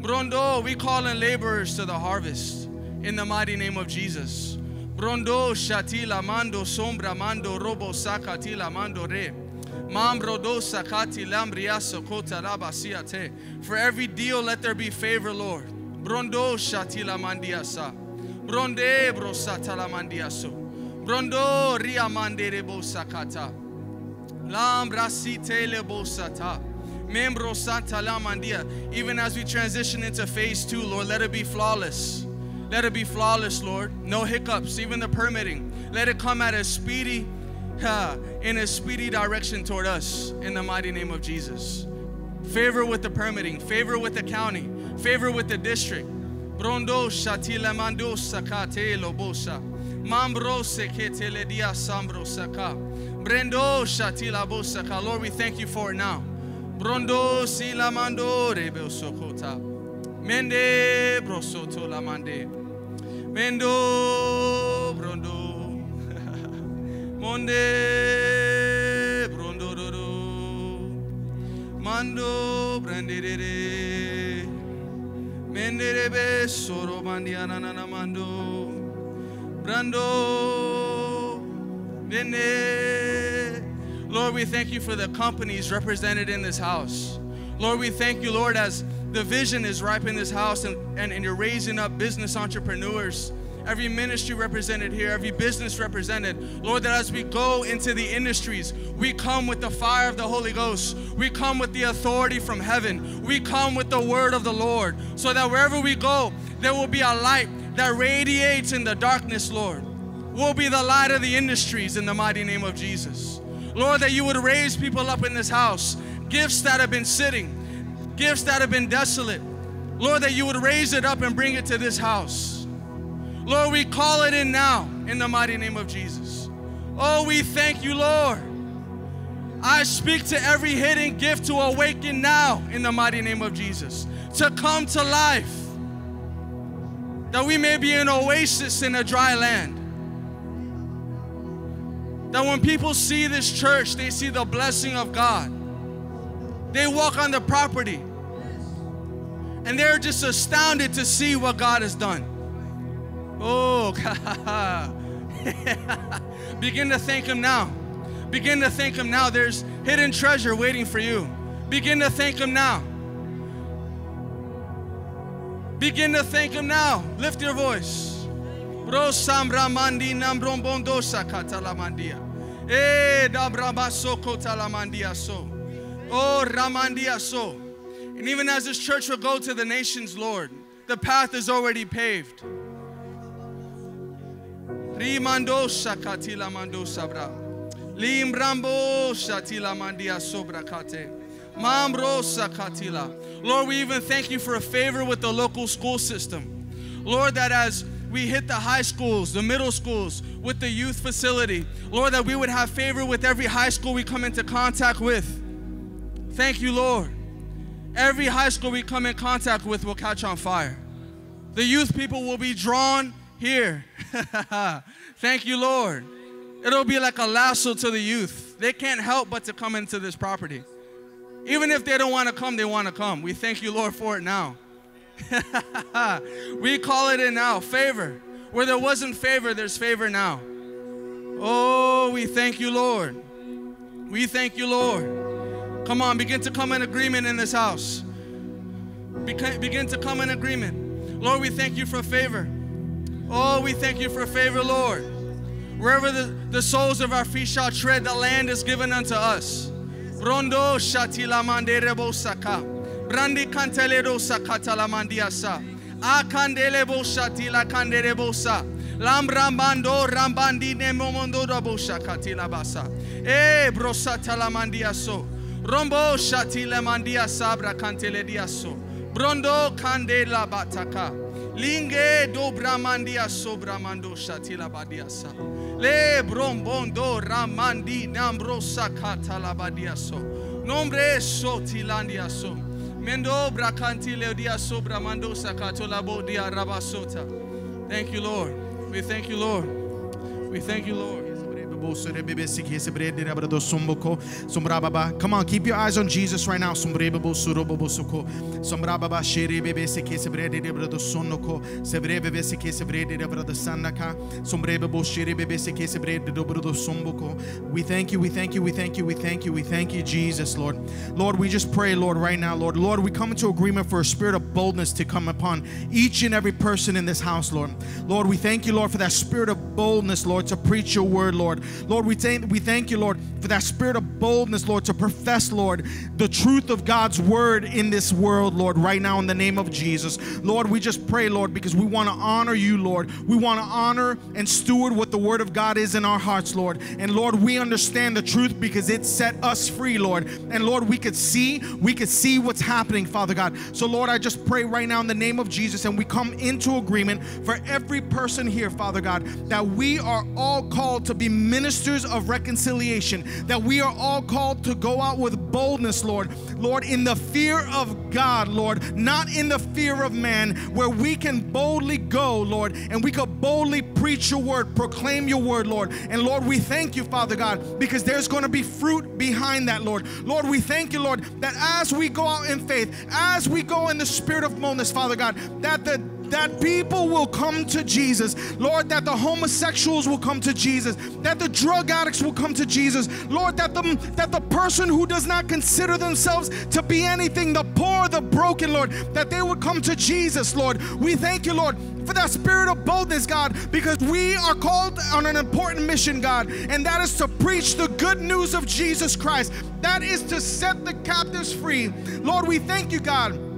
Brondo, we call in laborers to the harvest in the mighty name of Jesus. Brondo, Shatila Mando, Sombra Mando, Robo Sakatila Mando Re. For every deal, let there be favor, Lord. Brondo shatila mandiasa. Bronde brosatala mandiaso. Brondo ria mandere bosakata. Lambrasite le bosata. Membro santa la mandia. Even as we transition into phase two, Lord, let it be flawless. Let it be flawless, Lord. No hiccups, even the permitting. Let it come at a speedy, uh, in a speedy direction toward us in the mighty name of Jesus. Favor with the permitting, favor with the county, favor with the district. Brondo shatila mando sakate lobosa. Mambro sekete le dia sambro saka. Brendo shatila bosaka. Lord, we thank you for it now. Mando rebel sokota. Mende brosoto la mande. Mendo brondo. (laughs) Monde brondo do do. Mando brandere. Menderebe soro mandiana nana mando. Brando. Mende. Lord, we thank you for the companies represented in this house. Lord, we thank you, Lord, as the vision is ripe in this house and, and, and you're raising up business entrepreneurs every ministry represented here, every business represented. Lord, that as we go into the industries, we come with the fire of the Holy Ghost. We come with the authority from heaven. We come with the word of the Lord, so that wherever we go, there will be a light that radiates in the darkness, Lord. We'll be the light of the industries in the mighty name of Jesus. Lord, that you would raise people up in this house, gifts that have been sitting, gifts that have been desolate. Lord, that you would raise it up and bring it to this house. Lord, we call it in now in the mighty name of Jesus. Oh, we thank you, Lord. I speak to every hidden gift to awaken now in the mighty name of Jesus, to come to life, that we may be an oasis in a dry land. That when people see this church, they see the blessing of God. They walk on the property and they're just astounded to see what God has done. Oh, (laughs) begin to thank Him now. Begin to thank Him now. There's hidden treasure waiting for you. Begin to thank Him now. Begin to thank Him now. Lift your voice. Eh. Oh ramandia so. And even as this church will go to the nations, Lord, the path is already paved. Rimando shakatila mando sabra. Limbrambo shatila mandia sobra kate. Mambro sakatila. Lord, we even thank you for a favor with the local school system. Lord, that as we hit the high schools, the middle schools, with the youth facility, Lord, that we would have favor with every high school we come into contact with. Thank you, Lord. Every high school we come in contact with will catch on fire. The youth people will be drawn here. (laughs) Thank you, Lord. It'll be like a lasso to the youth. They can't help but to come into this property. Even if they don't want to come, they want to come. We thank you, Lord, for it now. (laughs) we call it in now favor. Where there wasn't favor, there's favor now. Oh, we thank you, Lord. We thank you, Lord. Come on, begin to come in agreement in this house. Beca- Begin to come in agreement. Lord, we thank you for favor. Oh, we thank you for favor, Lord. Wherever the, the soles of our feet shall tread, the land is given unto us. Rondo shatila manderebo saka. Brandi cantelero sakata la mandiasa. Akandelebo shatila kanderebo sa. Lambrambando rambandi ne nemomondo rabo shakatila basa. Eh brosata la mandiaso. Rombo shatila mandia sabra cantele diaso. Brondo candela bataka. Linge do bramandia sobramando shatila badiasa. Le brombondo ramandi nambrosa katalabadiaso. Nombre so tilandiaso. Mendo bracantile diaso bramando sakatolabo dia rabasota. Thank you, Lord. We thank you, Lord. We thank you, Lord. Come on, keep your eyes on Jesus right now. We thank you, we thank you, we thank you, we thank you, we thank you, Jesus, Lord. Lord, we just pray, Lord, right now, Lord. Lord, we come into agreement for a spirit of boldness to come upon each and every person in this house, Lord. Lord, we thank you, Lord, for that spirit of boldness, Lord, to preach your word, Lord. Lord, we thank we thank you, Lord, for that spirit of boldness, Lord, to profess, Lord, the truth of God's word in this world, Lord, right now in the name of Jesus. Lord, we just pray, Lord, because we want to honor you, Lord. We want to honor and steward what the word of God is in our hearts, Lord. And Lord, we understand the truth because it set us free, Lord. And Lord, we could see, we could see what's happening, Father God. So Lord, I just pray right now in the name of Jesus and we come into agreement for every person here, Father God, that we are all called to be ministers of reconciliation, that we are all called to go out with boldness, Lord. Lord, in the fear of God, Lord, not in the fear of man, where we can boldly go, Lord, and we could boldly preach your word, proclaim your word, Lord. And Lord, we thank you, Father God, because there's going to be fruit behind that, Lord. Lord, we thank you, Lord, that as we go out in faith, as we go in the spirit of boldness, Father God, that the that people will come to Jesus. Lord, that the homosexuals will come to Jesus. That the drug addicts will come to Jesus. Lord, that the that the person who does not consider themselves to be anything, the poor, the broken, Lord, that they would come to Jesus, Lord. We thank you, Lord, for that spirit of boldness, God, because we are called on an important mission, God, and that is to preach the good news of Jesus Christ. That is to set the captives free. Lord, we thank you, God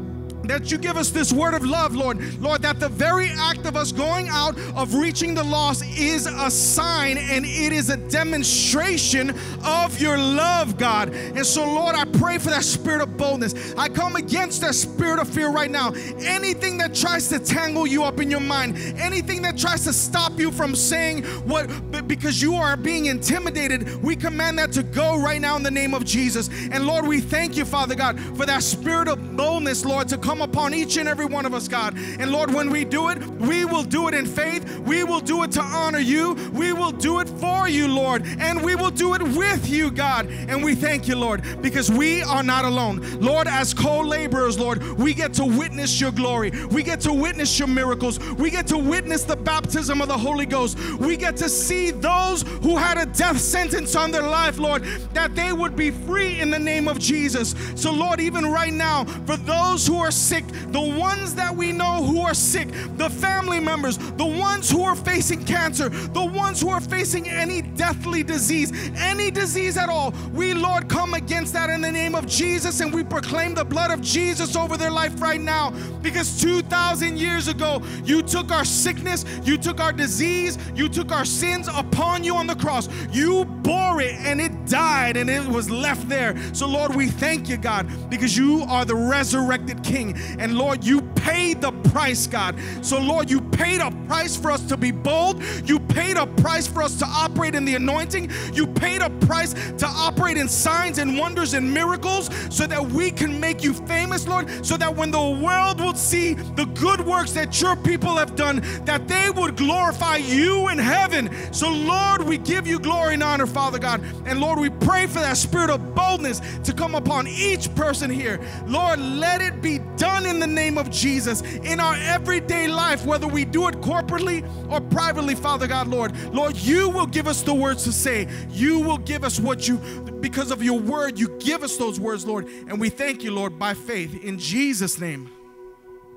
that you give us this word of love, Lord. Lord, that the very act of us going out of reaching the lost is a sign and it is a demonstration of your love, God. And so, Lord, I pray for that spirit of boldness. I come against that spirit of fear right now. Anything that tries to tangle you up in your mind, anything that tries to stop you from saying what because you are being intimidated, we command that to go right now in the name of Jesus. And Lord, we thank you, Father God, for that spirit of boldness, Lord, to come upon each and every one of us, God. And Lord, when we do it, we will do it in faith. We will do it to honor you. We will do it for you, Lord. And we will do it with you, God. And we thank you, Lord, because we are not alone. Lord, as co laborers, Lord, we get to witness your glory. We get to witness your miracles. We get to witness the baptism of the Holy Ghost. We get to see those who had a death sentence on their life, Lord, that they would be free in the name of Jesus. So, Lord, even right now, for those who are sick, the ones that we know who are sick, the family members, the ones who are facing cancer, the ones who are facing any deathly disease, any disease at all, we, Lord, come against that in the name of Jesus and we proclaim the blood of Jesus over their life right now because 2,000 years ago, you took our sickness, you took our disease, you took our sins upon you on the cross. You bore it and it died and it was left there. So, Lord, we thank you, God, because you are the resurrected King. And Lord, you paid the price, God. So, Lord, you paid a price for us to be bold. You paid a price for us to operate in the anointing. You paid a price to operate in signs and wonders and miracles so that we can make you famous, Lord, so that when the world will see the good works that your people have done, that they would glorify you in heaven. So, Lord, we give you glory and honor, Father God. And Lord, we pray for that spirit of boldness to come upon each person here. Lord, let it be done in the name of Jesus in our everyday life, whether we do it corporately or privately, Father God, Lord. Lord, you will give us the words to say. You will give us what you, because of your word, you give us those words, Lord. And we thank you, Lord, by faith. In Jesus' name.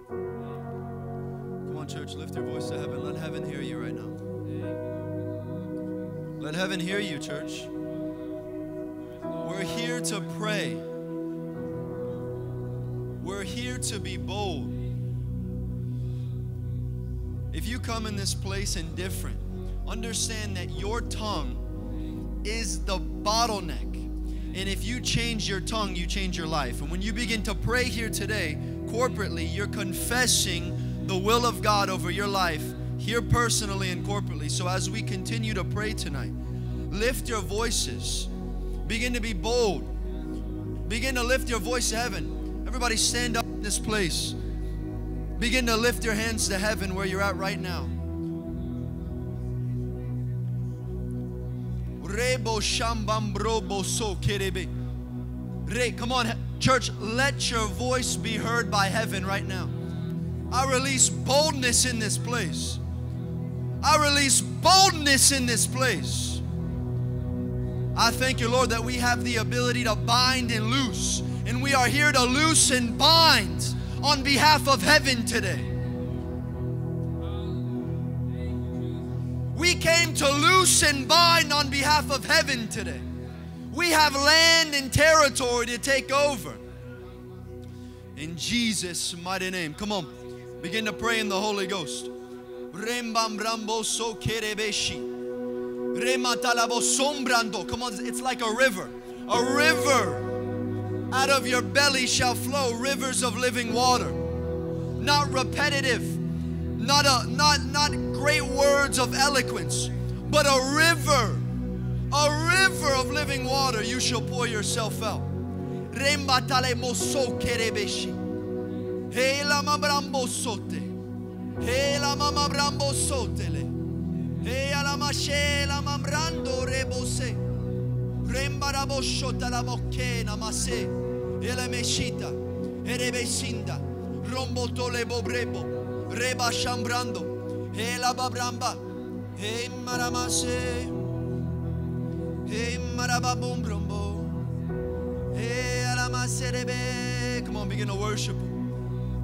Come on, church, lift your voice to heaven. Let heaven hear you right. Let heaven hear you, church. We're here to pray. We're here to be bold. If you come in this place indifferent, understand that your tongue is the bottleneck. And if you change your tongue, you change your life. And when you begin to pray here today, corporately, you're confessing the will of God over your life, here personally and corporately. So as we continue to pray tonight, lift your voices. Begin to be bold. Begin to lift your voice to heaven. Everybody stand up in this place. Begin to lift your hands to heaven where you're at right now. Rebo shambambrobo so kerebe. Re, come on, church, let your voice be heard by heaven right now. I release boldness in this place. I release boldness in this place. I thank you, Lord, that we have the ability to bind and loose. And we are here to loose and bind on behalf of heaven today. We came to loose and bind on behalf of heaven today. We have land and territory to take over. In Jesus' mighty name. Come on, begin to pray in the Holy Ghost. Rembam rambo so kerebeshi. Rematalabo sombrando. Come on, it's like a river. A river out of your belly shall flow rivers of living water. Not repetitive, not a not not great words of eloquence, but a river, a river of living water. You shall pour yourself out. Rembatale moso kerebeshi. Hey la mabrambo sote. Hey la mama brambo sotele. Hey la mashe la mambrando rebose. Rembarabosciota la moccena mase. E la mescita e rebesinda rombotole bobrebo reba shambrando e la babramba e maramase e marababumbrombo e la maserebe come on begin to worship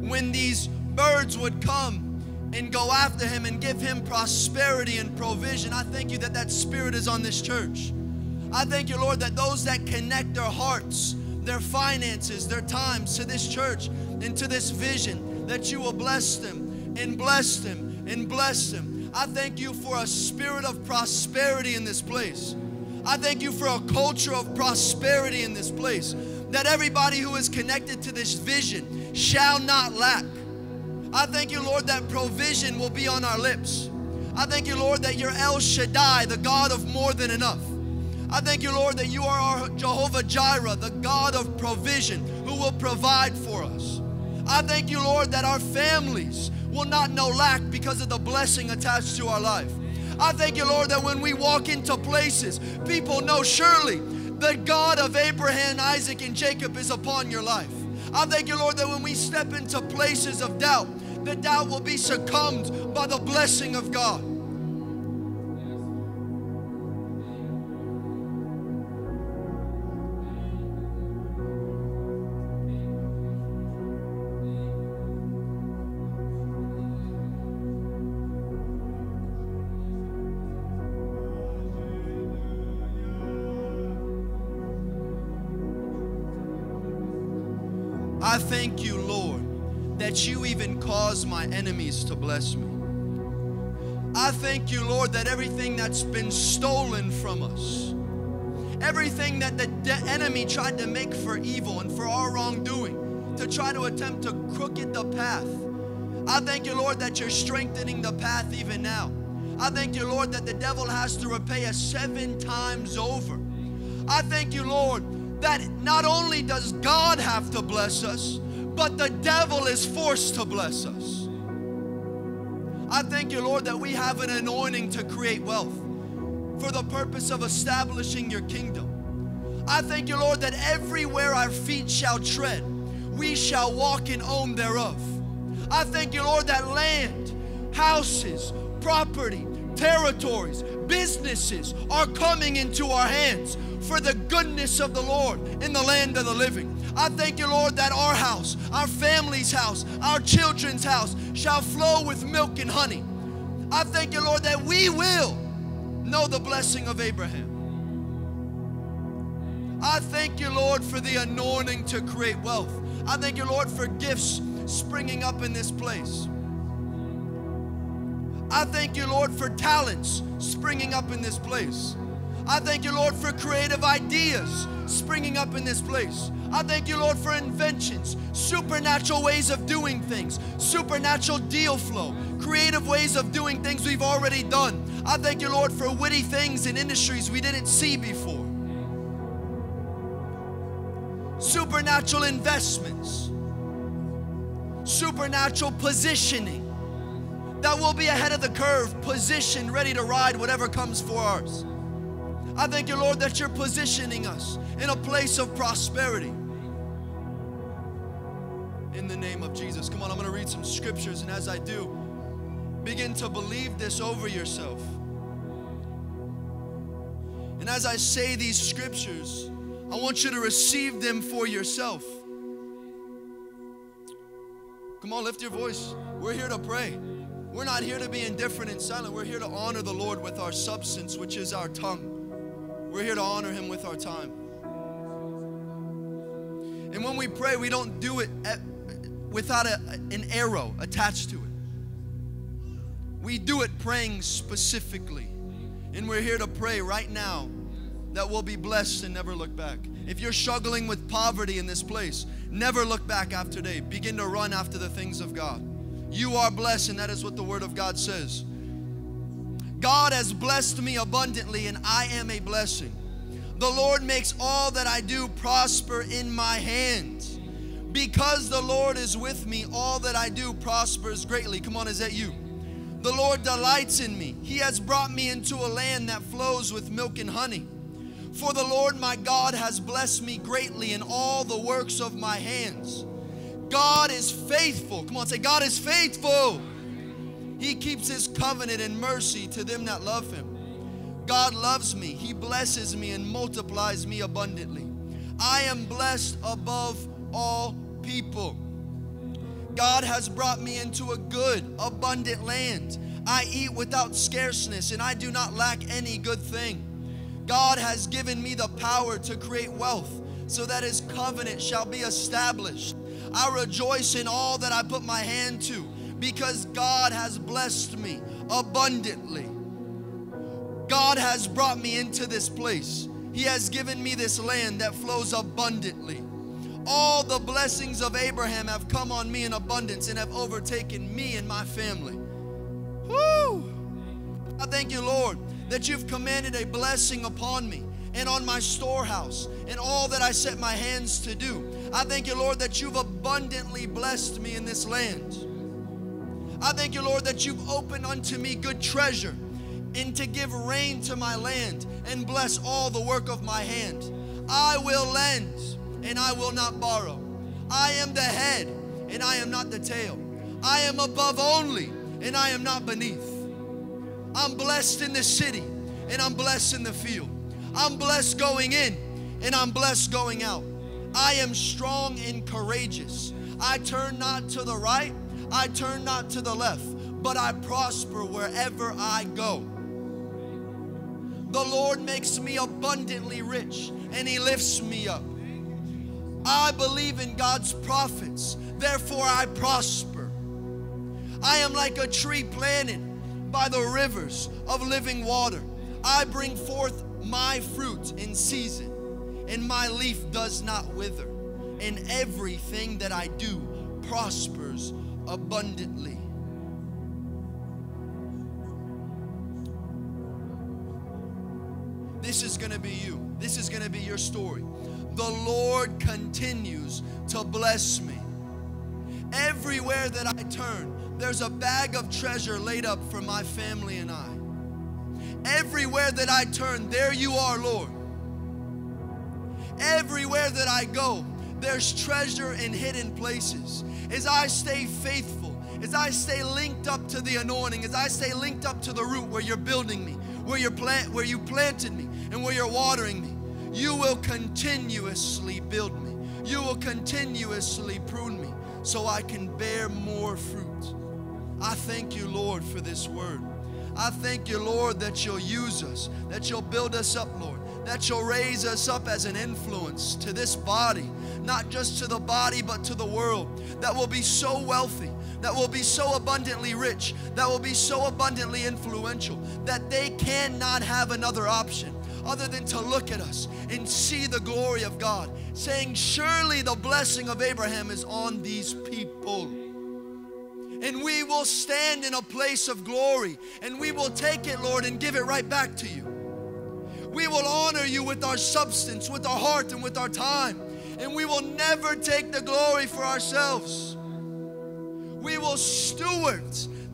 when these birds would come and go after him and give him prosperity and provision. I thank you that that spirit is on this church. I thank you, Lord, that those that connect their hearts, their finances, their times to this church and to this vision, that you will bless them and bless them and bless them. I thank you for a spirit of prosperity in this place. I thank you for a culture of prosperity in this place. That everybody who is connected to this vision shall not lack. I thank you, Lord, that provision will be on our lips. I thank you, Lord, that you're El Shaddai, the God of more than enough. I thank you, Lord, that you are our Jehovah Jireh, the God of provision, who will provide for us. I thank you, Lord, that our families will not know lack because of the blessing attached to our life. I thank you, Lord, that when we walk into places, people know surely the God of Abraham, Isaac, and Jacob is upon your life. I thank you, Lord, that when we step into places of doubt, the doubt will be succumbed by the blessing of God. I thank you, Lord, that you even cause my enemies to bless me. I thank you, Lord, that everything that's been stolen from us, everything that the enemy tried to make for evil and for our wrongdoing, to try to attempt to crooked the path, I thank you, Lord, that you're strengthening the path even now. I thank you, Lord, that the devil has to repay us seven times over. I thank you, Lord, that not only does God have to bless us, but the devil is forced to bless us. I thank you, Lord, that we have an anointing to create wealth for the purpose of establishing your kingdom. I thank you, Lord, that everywhere our feet shall tread, we shall walk and own thereof. I thank you, Lord, that land, houses, property, territories, businesses are coming into our hands for the goodness of the Lord in the land of the living. I thank you, Lord, that our house, our family's house, our children's house shall flow with milk and honey. I thank you, Lord, that we will know the blessing of Abraham. I thank you, Lord, for the anointing to create wealth. I thank you, Lord, for gifts springing up in this place. I thank you, Lord, for talents springing up in this place. I thank you, Lord, for creative ideas springing up in this place. I thank you, Lord, for inventions, supernatural ways of doing things, supernatural deal flow, creative ways of doing things we've already done. I thank you, Lord, for witty things in industries we didn't see before. Supernatural investments, supernatural positioning that we'll be ahead of the curve, positioned, ready to ride whatever comes for us. I thank you, Lord, that you're positioning us in a place of prosperity. In the name of Jesus. Come on, I'm going to read some scriptures, and as I do, begin to believe this over yourself. And as I say these scriptures, I want you to receive them for yourself. Come on, lift your voice. We're here to pray. We're not here to be indifferent and silent. We're here to honor the Lord with our substance, which is our tongue. We're here to honor Him with our time. And when we pray, we don't do it at, without a, an arrow attached to it. We do it praying specifically. And we're here to pray right now that we'll be blessed and never look back. If you're struggling with poverty in this place, never look back after today. Begin to run after the things of God. You are blessed, and that is what the Word of God says. God has blessed me abundantly, and I am a blessing. The Lord makes all that I do prosper in my hands. Because the Lord is with me, all that I do prospers greatly. Come on, is that you? The Lord delights in me. He has brought me into a land that flows with milk and honey. For the Lord my God has blessed me greatly in all the works of my hands. God is faithful. Come on, say, God is faithful. He keeps his covenant and mercy to them that love him. God loves me. He blesses me and multiplies me abundantly. I am blessed above all people. God has brought me into a good, abundant land. I eat without scarceness and I do not lack any good thing. God has given me the power to create wealth so that his covenant shall be established. I rejoice in all that I put my hand to because God has blessed me abundantly. God has brought me into this place. He has given me this land that flows abundantly. All the blessings of Abraham have come on me in abundance and have overtaken me and my family. Woo! I thank you, Lord, that you've commanded a blessing upon me and on my storehouse and all that I set my hands to do. I thank you, Lord, that you've abundantly blessed me in this land. I thank you, Lord, that you've opened unto me good treasure and to give rain to my land and bless all the work of my hand. I will lend and I will not borrow. I am the head and I am not the tail. I am above only and I am not beneath. I'm blessed in the city and I'm blessed in the field. I'm blessed going in and I'm blessed going out. I am strong and courageous. I turn not to the right, I turn not to the left, but I prosper wherever I go. The Lord makes me abundantly rich and He lifts me up. I believe in God's prophets, therefore I prosper. I am like a tree planted by the rivers of living water. I bring forth my fruit in season, and my leaf does not wither. And everything that I do prospers abundantly. This is going to be you. This is going to be your story. The Lord continues to bless me. Everywhere that I turn, there's a bag of treasure laid up for my family and I. Everywhere that I turn, there you are, Lord. Everywhere that I go, there's treasure in hidden places. As I stay faithful, as I stay linked up to the anointing, as I stay linked up to the root where you're building me, where you're plant, where you planted me, and where you're watering me, you will continuously build me. You will continuously prune me so I can bear more fruit. I thank you, Lord, for this word. I thank you, Lord, that you'll use us, that you'll build us up, Lord, that you'll raise us up as an influence to this body, not just to the body, but to the world, that will be so wealthy, that will be so abundantly rich, that will be so abundantly influential, that they cannot have another option other than to look at us and see the glory of God, saying, Surely the blessing of Abraham is on these people and we will stand in a place of glory and we will take it, Lord, and give it right back to you. We will honor you with our substance, with our heart, and with our time, and we will never take the glory for ourselves. We will steward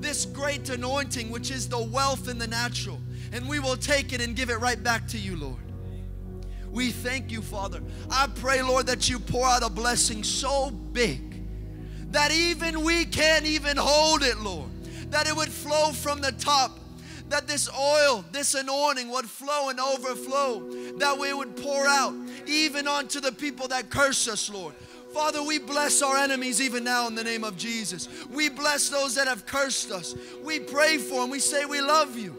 this great anointing, which is the wealth in the natural, and we will take it and give it right back to you, Lord. We thank you, Father. I pray, Lord, that you pour out a blessing so big that even we can't even hold it, Lord. That it would flow from the top. That this oil, this anointing would flow and overflow. That we would pour out even onto the people that curse us, Lord. Father, we bless our enemies even now in the name of Jesus. We bless those that have cursed us. We pray for them. We say we love you.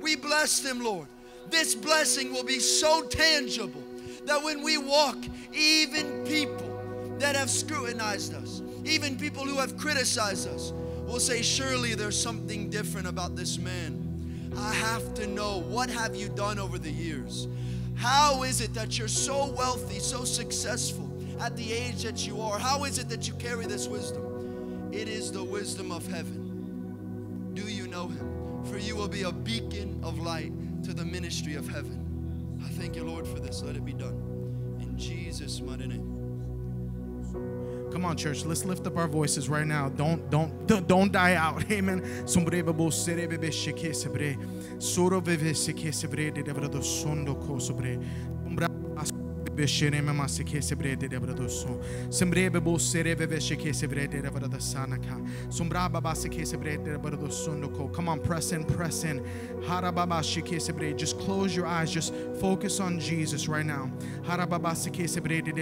We bless them, Lord. This blessing will be so tangible that when we walk, even people that have scrutinized us, even people who have criticized us will say, Surely there's something different about this man. I have to know what have you done over the years? How is it that you're so wealthy, so successful at the age that you are? How is it that you carry this wisdom? It is the wisdom of heaven. Do you know him? For you will be a beacon of light to the ministry of heaven. I thank you, Lord, for this. Let it be done. In Jesus' mighty name. Come on, church. Let's lift up our voices right now. Don't don't (laughs) don't, die out. (laughs) Amen. De sebre de devra do so. Sembre bebo sere bebe shike sebre de. Come on, press in, press in. Hara baba shike sebre. Just close your eyes. Just focus on Jesus right now. Hara baba shike sebre de.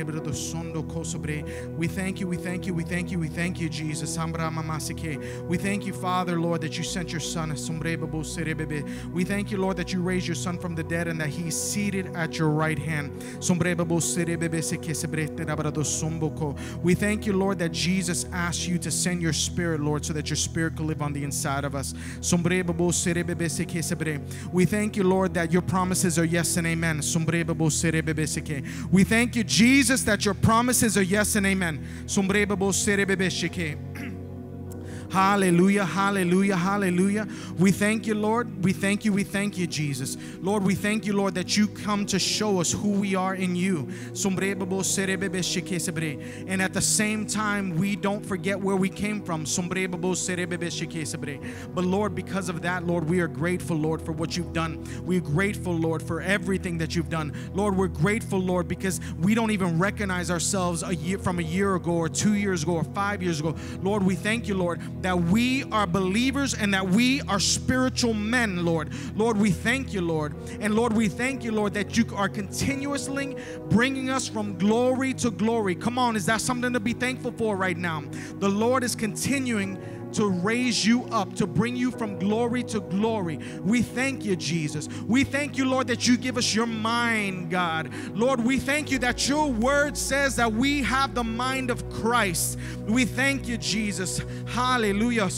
We thank you, we thank you, we thank you, we thank you, Jesus. We thank you, Father, Lord, that you sent your Son. Sombre babo sere. We thank you, Lord, that you raised your Son from the dead and that He's seated at your right hand. Sombre We thank you, Lord, that Jesus asked you to send your Spirit, Lord, so that your Spirit could live on the inside of us. We thank you, Lord, that your promises are yes and amen. We thank you, Jesus, that your promises are yes and amen. Hallelujah, hallelujah, hallelujah. We thank you, Lord. We thank you, we thank you, Jesus. Lord, we thank you, Lord, that you come to show us who we are in you. And at the same time, we don't forget where we came from. But Lord, because of that, Lord, we are grateful, Lord, for what you've done. We're grateful, Lord, for everything that you've done. Lord, we're grateful, Lord, because we don't even recognize ourselves a year from a year ago or two years ago or five years ago. Lord, we thank you, Lord, that we are believers and that we are spiritual men, Lord. Lord, we thank you, Lord. And Lord, we thank you, Lord, that you are continuously bringing us from glory to glory. Come on, is that something to be thankful for right now? The Lord is continuing to raise you up, to bring you from glory to glory. We thank you, Jesus. We thank you, Lord, that you give us your mind, God. Lord, we thank you that your word says that we have the mind of Christ. We thank you, Jesus. Hallelujah.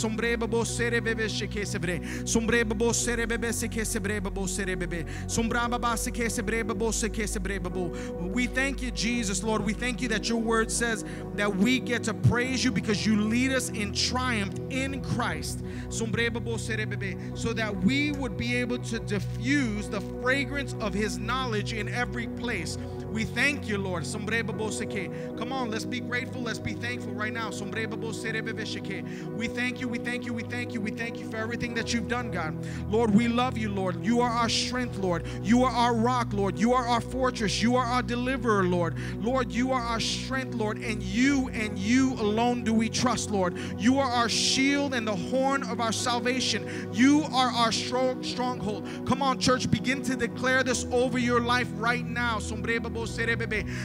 We thank you, Jesus, Lord. We thank you that your word says that we get to praise you because you lead us in triumph in Christ. So that we would be able to diffuse the fragrance of his knowledge in every place. We thank you, Lord. Come on, let's be grateful. Let's be thankful right now. We thank you, we thank you, we thank you, we thank you for everything that you've done, God. Lord, we love you, Lord. You are our strength, Lord. You are our rock, Lord. You are our fortress. You are our deliverer, Lord. Lord, you are our strength, Lord. And you and you alone do we trust, Lord. You are our shield and the horn of our salvation. You are our strong stronghold. Come on, church, begin to declare this over your life right now.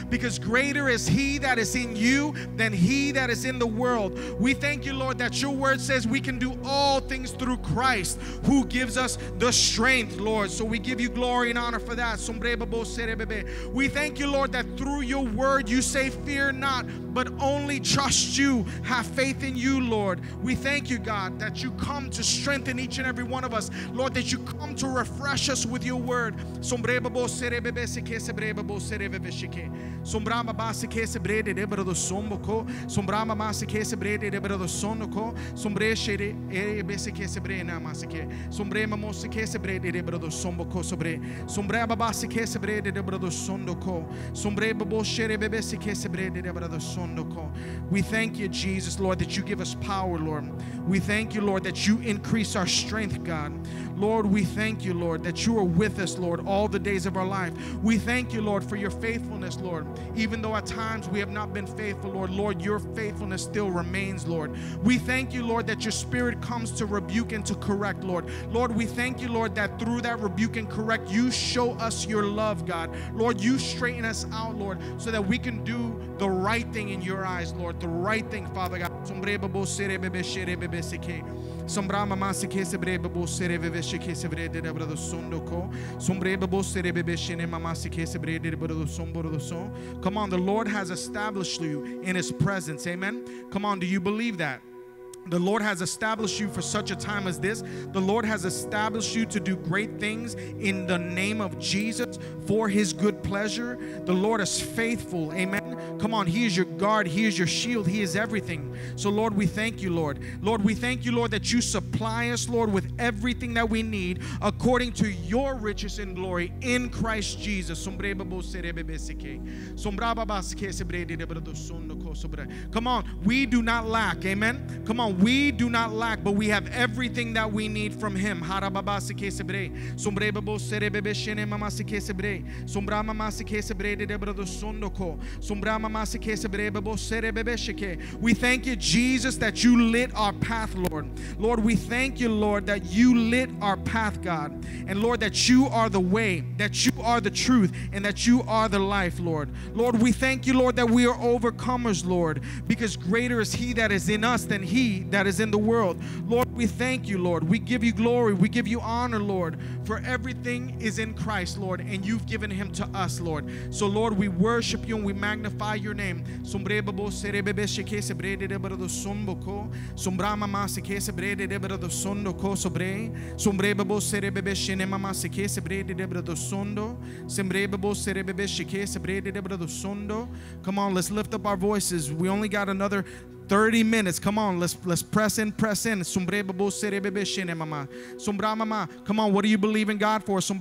Because greater is he that is in you than he that is in the world. We thank you, Lord, that your word says we can do all things through Christ who gives us the strength, Lord. So we give you glory and honor for that. We thank you, Lord, that through your word you say, Fear not, but only trust you. Have faith in you, Lord. We thank you, God, that you come to strengthen each and every one of us. Lord, that you come to refresh us with your word. Sombre babo sere bebe seke sebre babo sere bebe shike. Sombra baba seke sebre de debra do sombo ko. Sombra mama seke sebre debra do e be seke sebre na ma seke. Sombre mamo seke sebre de debra do sobre. Sombra baba seke sebre de debra do sondo ko. Sombre babo shere bebe seke debra do. We thank you, Jesus, Lord, that you give us power, Lord. We thank you, Lord, that you increase our strength, God. Lord, we thank you, Lord, that you are with us, Lord, all the days of our life. We thank you, Lord, for your faithfulness, Lord. Even though at times we have not been faithful, Lord, Lord, your faithfulness still remains, Lord. We thank you, Lord, that your spirit comes to rebuke and to correct, Lord. Lord, we thank you, Lord, that through that rebuke and correct, you show us your love, God. Lord, you straighten us out, Lord, so that we can do the right thing in your eyes, Lord. The right thing, Father God. Come on, the Lord has established you in his presence. Amen. Come on, do you believe that? The Lord has established you for such a time as this. The Lord has established you to do great things in the name of Jesus for his good pleasure. The Lord is faithful. Amen. Come on, he is your guard, he is your shield, he is everything. So, Lord, we thank you, Lord. Lord, we thank you, Lord, that you supply us, Lord, with everything that we need according to your riches and glory in Christ Jesus. Come on, we do not lack. Amen. Come on, we do not lack, but we have everything that we need from Him. We thank you, Jesus, that you lit our path, Lord. Lord, we thank you, Lord, that you lit our path, God. And Lord, that you are the way, that you are the truth, and that you are the life, Lord. Lord, we thank you, Lord, that we are overcomers, Lord, because greater is He that is in us than He that is in the world. Lord, we thank you, Lord. We give you glory. We give you honor, Lord, for everything is in Christ, Lord, and you've given him to us, Lord. So, Lord, we worship you and we magnify your name. Come on, let's lift up our voices. We only got another 30 minutes. Come on, let's let's press in, press in. Come on, what do you believe in God for? Come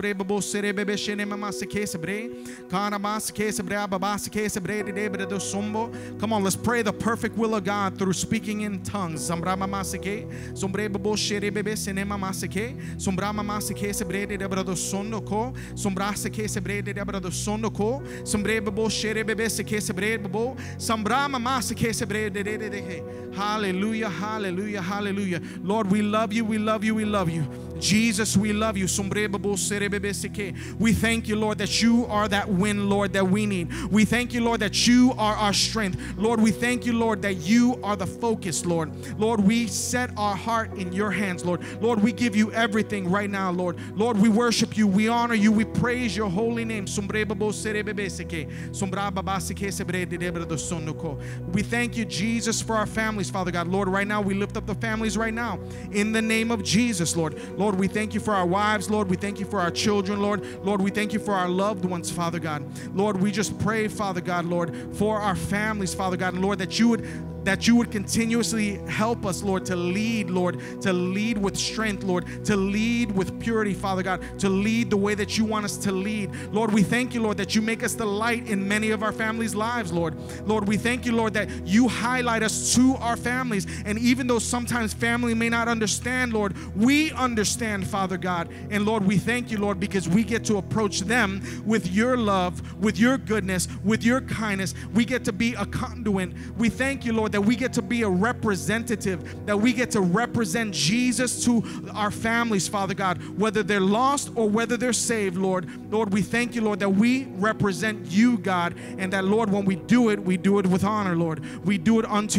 on, let's pray the perfect will of God through speaking in tongues. Sombra mama seke. Sombre babo shere bebe sene mama seke. Sombra mama seke sebre de de de. Hallelujah, hallelujah, hallelujah. Lord, we love you, we love you, we love you. Jesus, we love you. We thank you, Lord, that you are that wind, Lord, that we need. We thank you, Lord, that you are our strength. Lord, we thank you, Lord, that you are the focus, Lord. Lord, we set our heart in your hands, Lord. Lord, we give you everything right now, Lord. Lord, we worship you, we honor you, we praise your holy name. We thank you, Jesus, for our families, Father God. Lord, right now we lift up the families right now in the name of Jesus, Lord. Lord, we thank you for our wives, Lord. We thank you for our children, Lord. Lord, we thank you for our loved ones, Father God. Lord, we just pray, Father God, Lord, for our families, Father God, and Lord, that you would that you would continuously help us, Lord, to lead, Lord, to lead with strength, Lord, to lead with purity, Father God, to lead the way that you want us to lead. Lord, we thank you, Lord, that you make us the light in many of our families' lives, Lord. Lord, we thank you, Lord, that you highlight us to our families. And even though sometimes family may not understand, Lord, we understand, Father God. And Lord, we thank you, Lord, because we get to approach them with your love, with your goodness, with your kindness. We get to be a conduit. We thank you, Lord, that we get to be a representative, that we get to represent Jesus to our families, Father God, whether they're lost or whether they're saved, Lord. Lord, we thank you, Lord, that we represent you, God, and that, Lord, when we do it, we do it with honor, Lord. We do it unto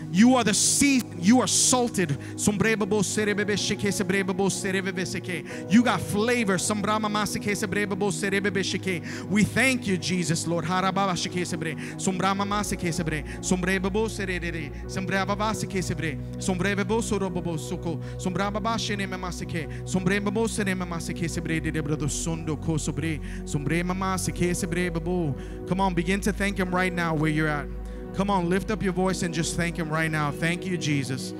You are the season. You are salted. You got flavor. We thank you, Jesus, Lord. Come on, begin to thank him right now where you're at. Come on, lift up your voice and just thank Him right now. Thank you, Jesus.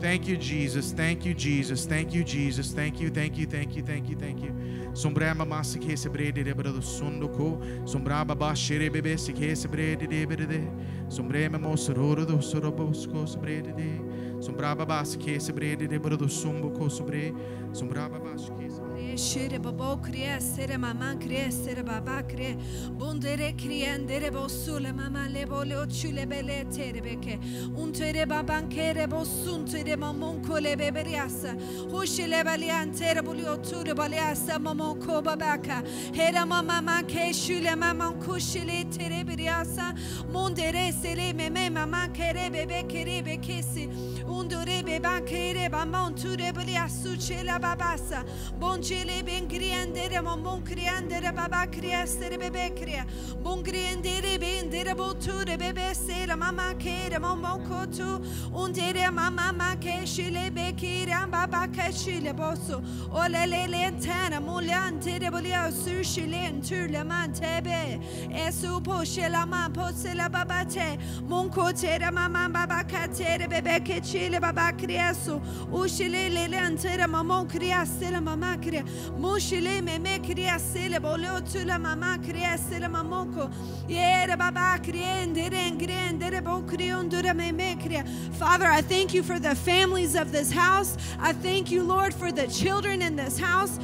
Thank you, Jesus. Thank you, Jesus. Thank you, Jesus. Thank you, thank you, thank you, thank you, thank you. Sombra mama se que se brede de brado sondo ko. Sombra baba shere bebe se que se brede de brede. Sombre mamo sororo do sorobo sko se brede de. Sombra baba se que se brede de brado sombo ko sobre. Sombra baba se que se Shere babo kriya sere mama kriya sere baba kriya bondere kriya ndere bo sule mama le bo le ochule bele tere beke. Untere baban kere bo suntere mamon kole beberiasa hoshile balian tere bo le oture baliasa mamon ko babaka hera mama ma ke shule mama kushile tere beriasa mondere sele meme mama kere bebe kere bekesi undure beba kere bamon ture baliasu chela babasa Boncele ben criandere mon bon criandere baba criastere bebe cria. Bon criandere ben dere boture bebe sera mama kere mon bon kotu. Undere mama ma keşile bekire baba keşile bosu. Ole le lentana mulyan tere bolia sushile enturle man tebe. Esu poşela man posela baba te. Mon kotere mama baba katere bebe keçile baba kriasu. Uşile le lentere mamon kriasele mama kria. Moshile meme kria sele boleo tula mama kria sele mamoko. Yere baba kriendere ngriendere bo kriondura meme kria. Father, I thank you for the families of this house. I thank you, Lord, for the children in this house.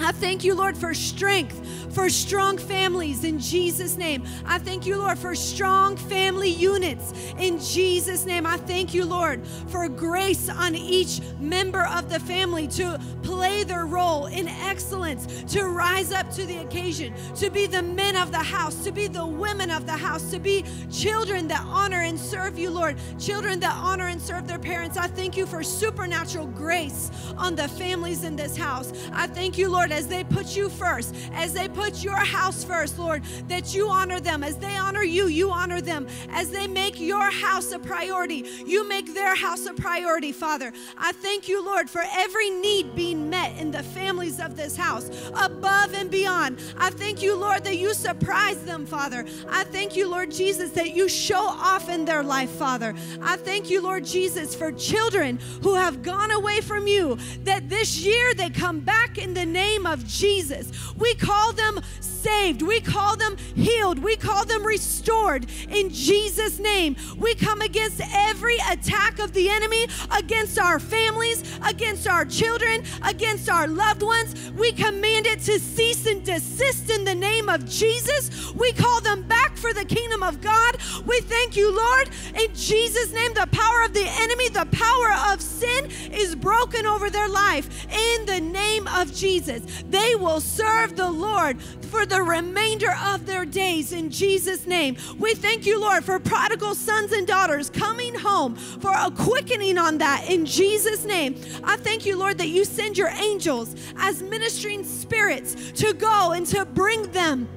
I thank you, Lord, for strength, for strong families in Jesus' name. I thank you, Lord, for strong family units in Jesus' name. I thank you, Lord, for grace on each member of the family to play their role in excellence, to rise up to the occasion, to be the men of the house, to be the women of the house, to be children that honor and serve you, Lord, children that honor and serve their parents. I thank you for supernatural grace on the families in this house. I thank you, Lord, as they put you first, as they put your house first, Lord, that you honor them. As they honor you, you honor them. As they make your house a priority, you make their house a priority, Father. I thank you, Lord, for every need being met in the families of this house, above and beyond. I thank you, Lord, that you surprise them, Father. I thank you, Lord Jesus, that you show off in their life, Father. I thank you, Lord Jesus, for children who have gone away from you, that this year they come back in the name name of Jesus. We call them saved. We call them healed. We call them restored in Jesus' name. We come against every attack of the enemy against our families, against our children, against our loved ones. We command it to cease and desist in the name of Jesus. We call them back for the kingdom of God. We thank you, Lord. In Jesus' name, the power of the enemy, the power of sin is broken over their life. In the name of Jesus, they will serve the Lord for the remainder of their days. In Jesus' name, we thank you, Lord, for prodigal sons and daughters coming home, for a quickening on that. In Jesus' name, I thank you, Lord, that you send your angels as ministering spirits to go and to bring them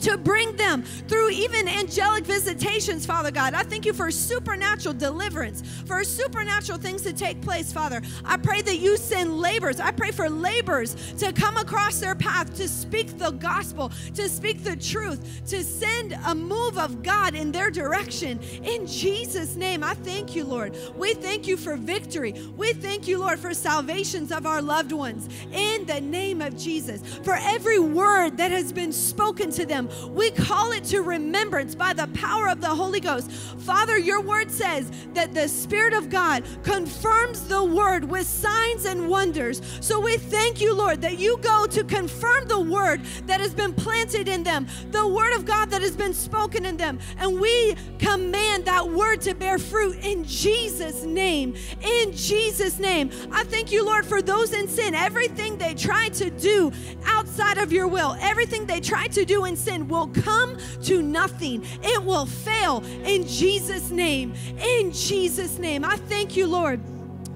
to bring them through even angelic visitations, Father God. I thank you for supernatural deliverance, for supernatural things to take place, Father. I pray that you send laborers. I pray for laborers to come across their path to speak the gospel, to speak the truth, to send a move of God in their direction. In Jesus' name, I thank you, Lord. We thank you for victory. We thank you, Lord, for salvations of our loved ones. In the name of Jesus, for every word that has been spoken to them, we call it to remembrance by the power of the Holy Ghost. Father, your word says that the Spirit of God confirms the word with signs and wonders. So we thank you, Lord, that you go to confirm the word that has been planted in them, the word of God that has been spoken in them. And we command that word to bear fruit in Jesus' name. In Jesus' name. I thank you, Lord, for those in sin, everything they try to do outside of your will, everything they try to do in sin will come to nothing. It will fail in Jesus' name. In Jesus' name. I thank you, Lord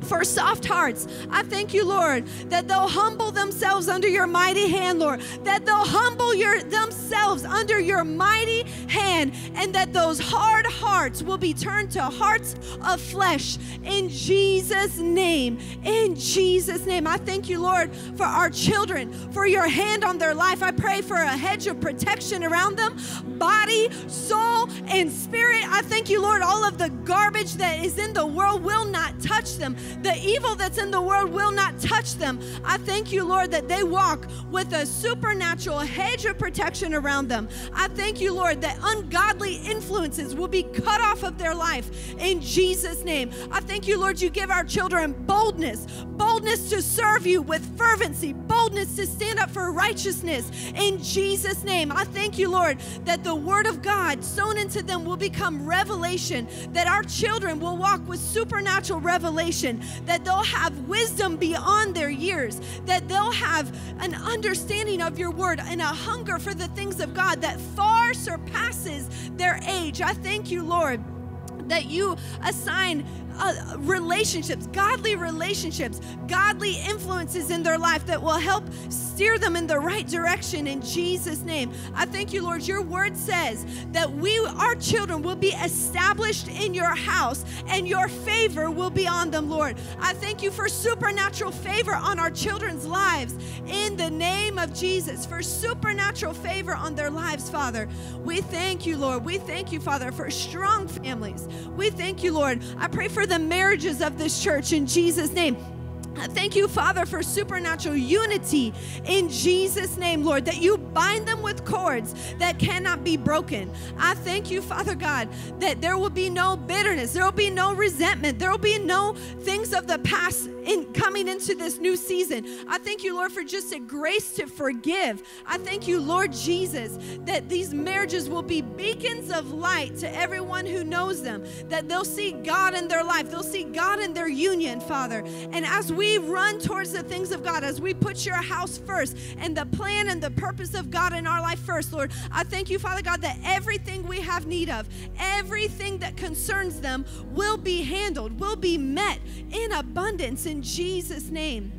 for soft hearts. I thank you, Lord, that they'll humble themselves under your mighty hand, Lord, that they'll humble your, themselves under your mighty hand, and that those hard hearts will be turned to hearts of flesh in Jesus' name. In Jesus' name. I thank you, Lord, for our children, for your hand on their life. I pray for a hedge of protection around them, body, soul, and spirit. I thank you, Lord, all of the garbage that is in the world will not touch them. The evil that's in the world will not touch them. I thank you, Lord, that they walk with a supernatural hedge of protection around them. I thank you, Lord, that ungodly influences will be cut off of their life in Jesus' name. I thank you, Lord, you give our children boldness, boldness to serve you with fervency, boldness to stand up for righteousness in Jesus' name. I thank you, Lord, that the word of God sown into them will become revelation, that our children will walk with supernatural revelation, that they'll have wisdom beyond their years, that they'll have an understanding of your word and a hunger for the things of God that far surpasses their age. I thank you, Lord that you assign uh, relationships, godly relationships, godly influences in their life that will help steer them in the right direction in Jesus' name. I thank you, Lord. Your word says that we, our children, will be established in your house and your favor will be on them, Lord. I thank you for supernatural favor on our children's lives in the name of Jesus, for supernatural favor on their lives, Father. We thank you, Lord. We thank you, Father, for strong families. We thank you, Lord. I pray for the marriages of this church in Jesus' name. Thank you, Father, for supernatural unity in Jesus' name, Lord, that you bind them with cords that cannot be broken. I thank you, Father God, that there will be no bitterness, there will be no resentment, there will be no things of the past in coming into this new season. I thank you, Lord, for just a grace to forgive. I thank you, Lord Jesus, that these marriages will be beacons of light to everyone who knows them, that they'll see God in their life, they'll see God in their union, Father. And as we run towards the things of God, as we put your house first and the plan and the purpose of God in our life first, Lord, I thank you, Father God, that everything we have need of, everything that concerns them will be handled, will be met in abundance in Jesus' name.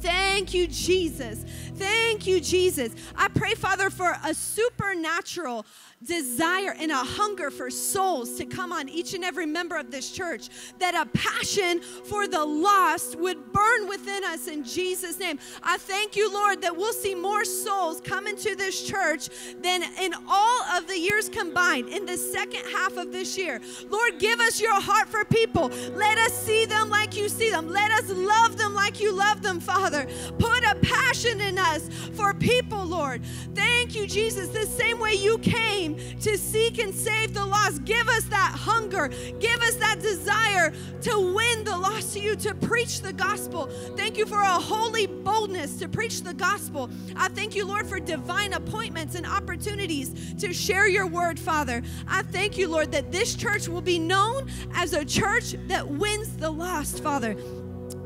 Thank you, Jesus. Thank you, Jesus. I pray, Father, for a supernatural desire and a hunger for souls to come on each and every member of this church, that a passion for the lost would burn within us in Jesus' name. I thank you, Lord, that we'll see more souls come into this church than in all of the years combined in the second half of this year. Lord, give us your heart for people. Let us see them like you see them. Let us love them like you love them, Father. Put a passion in us for people, Lord. Thank you, Jesus. The same way you came to seek and save the lost, give us that hunger. Give us that desire to win the lost to you, to preach the gospel. Thank you for a holy boldness to preach the gospel. I thank you, Lord, for divine appointments and opportunities to share your word, Father. I thank you, Lord, that this church will be known as a church that wins the lost, Father.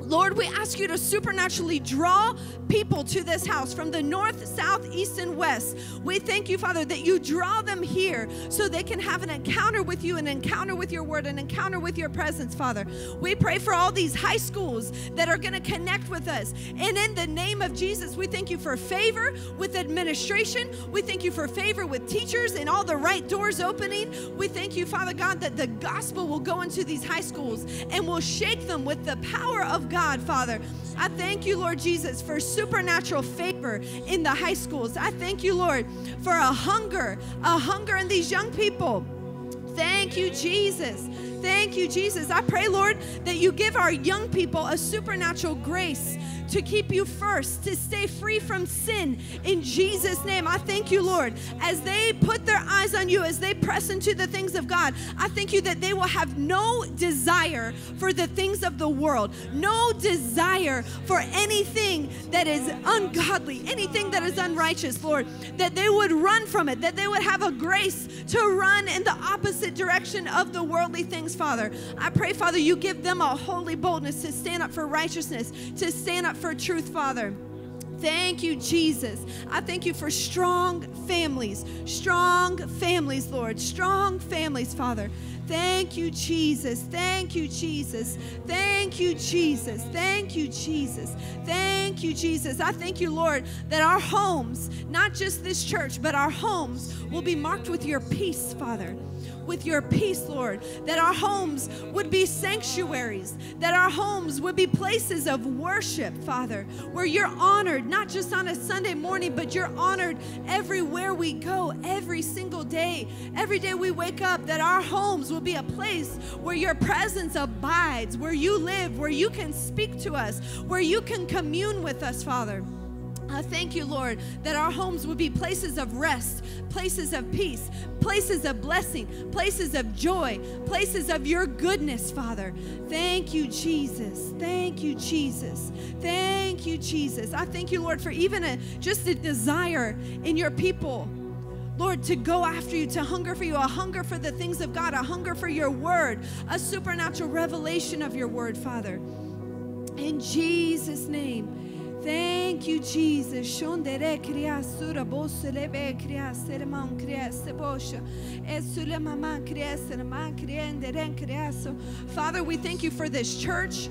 Lord, we ask you to supernaturally draw people to this house from the north, south, east, and west. We thank you, Father, that you draw them here so they can have an encounter with you, an encounter with your word, an encounter with your presence, Father. We pray for all these high schools that are going to connect with us. And in the name of Jesus, we thank you for favor with administration. We thank you for favor with teachers and all the right doors opening. We thank you, Father God, that the gospel will go into these high schools and will shake them with the power of God, Father. I thank you, Lord Jesus, for supernatural favor in the high schools. I thank you, Lord, for a hunger, a hunger in these young people. Thank you, Jesus. Thank you, Jesus. I pray, Lord, that you give our young people a supernatural grace to keep you first, to stay free from sin. In Jesus' name, I thank you, Lord, as they put their eyes on you, as they press into the things of God. I thank you that they will have no desire for the things of the world, no desire for anything that is ungodly, anything that is unrighteous, Lord, that they would run from it, that they would have a grace to run in the opposite direction of the worldly things, Father. I pray, Father, you give them a holy boldness to stand up for righteousness, to stand up for truth, Father. Thank you, Jesus. I thank you for strong families, strong families, Lord, strong families, Father. Thank you, Jesus. Thank you, Jesus. Thank you, Jesus. Thank you, Jesus. Thank you, Jesus. I thank you, Lord, that our homes, not just this church, but our homes will be marked with your peace, Father with your peace, Lord. That our homes would be sanctuaries, that our homes would be places of worship, Father, where you're honored, not just on a Sunday morning, but you're honored everywhere we go, every single day. Every day we wake up, that our homes will be a place where your presence abides, where you live, where you can speak to us, where you can commune with us, Father. I thank you, Lord, that our homes would be places of rest, places of peace, places of blessing, places of joy, places of your goodness, Father. Thank you, Jesus. Thank you, Jesus. Thank you, Jesus. I thank you, Lord, for even a just a desire in your people. Lord, to go after you, to hunger for you, a hunger for the things of God, a hunger for your word, a supernatural revelation of your word, Father. In Jesus' name. Thank you, Jesus. Shondere kriya sura bosule be kriya serman kriya sebosha. Esule mama kriya serman kriya nderen kriya so. Father, we thank you for this church.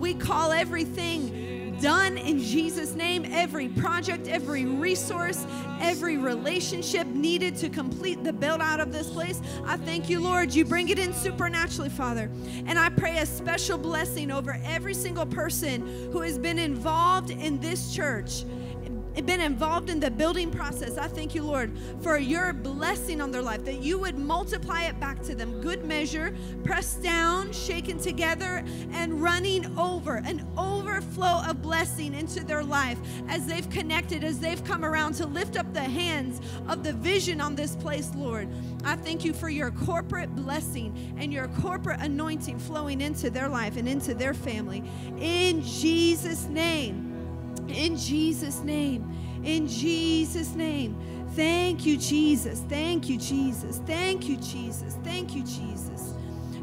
We call everything done in Jesus' name. Every project, every resource, every relationship needed to complete the build out of this place. I thank you, Lord. You bring it in supernaturally, Father. And I pray a special blessing over every single person who has been involved in this church been involved in the building process. I thank you, Lord, for your blessing on their life, that you would multiply it back to them. Good measure, pressed down, shaken together, and running over, an overflow of blessing into their life as they've connected, as they've come around to lift up the hands of the vision on this place, Lord. I thank you for your corporate blessing and your corporate anointing flowing into their life and into their family. In Jesus' name. In Jesus' name. In Jesus' name. Thank you, Jesus. Thank you, Jesus. Thank you, Jesus. Thank you, Jesus.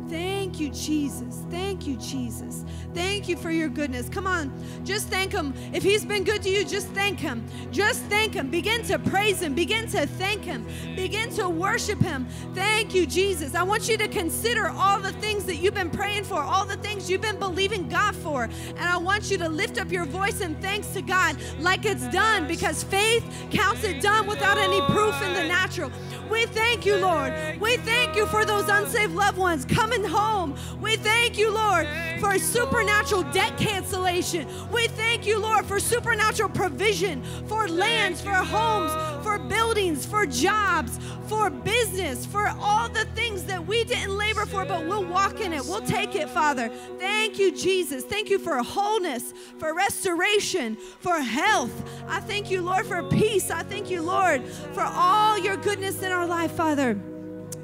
Thank you, Jesus. Thank you, Jesus. Thank you for your goodness. Come on, just thank Him. If He's been good to you, just thank Him. Just thank Him. Begin to praise Him. Begin to thank Him. Begin to worship Him. Thank you, Jesus. I want you to consider all the things that you've been praying for, all the things you've been believing God for. And I want you to lift up your voice and thanks to God like it's done because faith counts it done without any proof in the natural. We thank you, Lord. We thank you for those unsaved loved ones coming home. We thank you, Lord, for supernatural debt cancellation. We thank you, Lord, for supernatural provision, for lands, for homes, for buildings, for jobs, for business, for all the things that we didn't labor for, but we'll walk in it. We'll take it, Father. Thank you, Jesus. Thank you for wholeness, for restoration, for health. I thank you, Lord, for peace. I thank you, Lord, for all your goodness in our life, Father.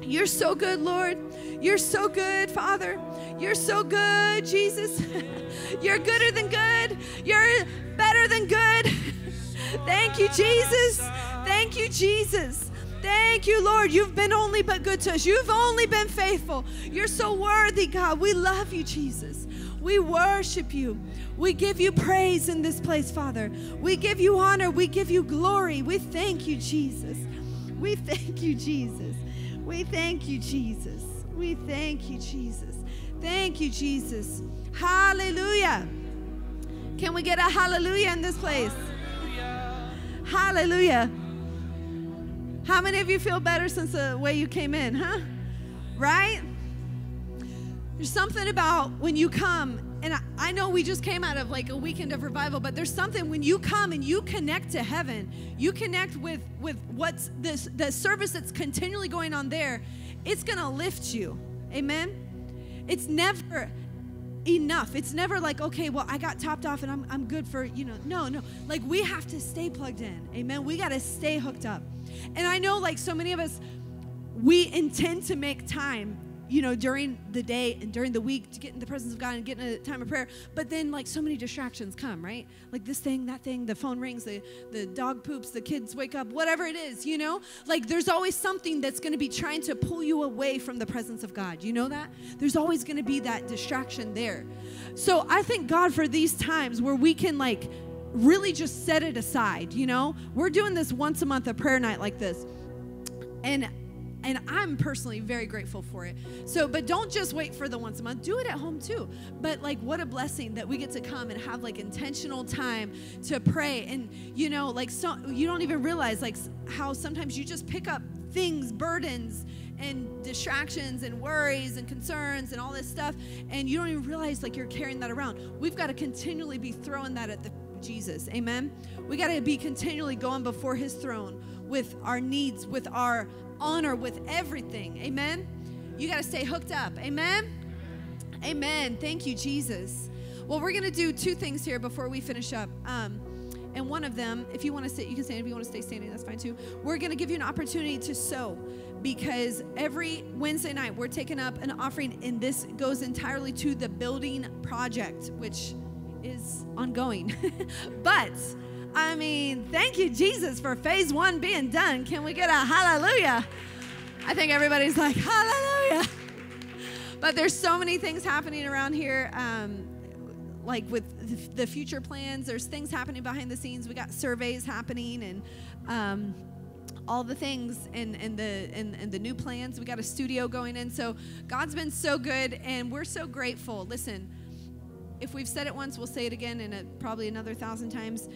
You're so good, Lord. You're so good, Father. You're so good, Jesus. (laughs) You're gooder than good. You're better than good. (laughs) Thank you, Jesus. Thank you, Jesus. Thank you, Lord. You've been only but good to us. You've only been faithful. You're so worthy, God. We love you, Jesus. We worship you. We give you praise in this place, Father. We give you honor. We give you glory. We thank you, Jesus. We thank you, Jesus. We thank you, Jesus. We thank you, Jesus. Thank you, Jesus. Hallelujah. Can we get a hallelujah in this place? Hallelujah. How many of you feel better since the way you came in, huh? Right? There's something about when you come, and I, I know we just came out of like a weekend of revival, but there's something when you come and you connect to heaven, you connect with with what's this the service that's continually going on there, it's gonna lift you. Amen. It's never enough. It's never like, okay, well, I got topped off and I'm, I'm good for, you know, no, no. Like, we have to stay plugged in. Amen. We got to stay hooked up. And I know, like, so many of us, we intend to make time, you know, during the day and during the week to get in the presence of God and get in a time of prayer. But then, like, so many distractions come, right? Like this thing, that thing, the phone rings, the, the dog poops, the kids wake up, whatever it is, you know? Like, there's always something that's going to be trying to pull you away from the presence of God. You know that? There's always going to be that distraction there. So I thank God for these times where we can, like, really just set it aside, you know? We're doing this once a month, a prayer night like this. And and I'm personally very grateful for it. So, but don't just wait for the once a month. Do it at home too. But like, what a blessing that we get to come and have like intentional time to pray. And you know, like, so you don't even realize like how sometimes you just pick up things, burdens, and distractions and worries and concerns and all this stuff, and you don't even realize like you're carrying that around. We've got to continually be throwing that at the Jesus. Amen. We got to be continually going before his throne with our needs, with our honor, with everything. Amen. You got to stay hooked up. Amen. Amen. Thank you, Jesus. Well, we're going to do two things here before we finish up. Um, and one of them, if you want to sit, you can stand. If you want to stay standing, that's fine too. We're going to give you an opportunity to sow because every Wednesday night we're taking up an offering, and this goes entirely to the building project, which is ongoing. (laughs) but I mean, thank you, Jesus, for phase one being done. Can we get a hallelujah? I think everybody's like, hallelujah. But there's so many things happening around here. Um, like with the- future plans, there's things happening behind the scenes. We got surveys happening and um, all the things and, and the and, and the new plans. We got a studio going in. So God's been so good and we're so grateful. Listen, if we've said it once, we'll say it again and probably another thousand times.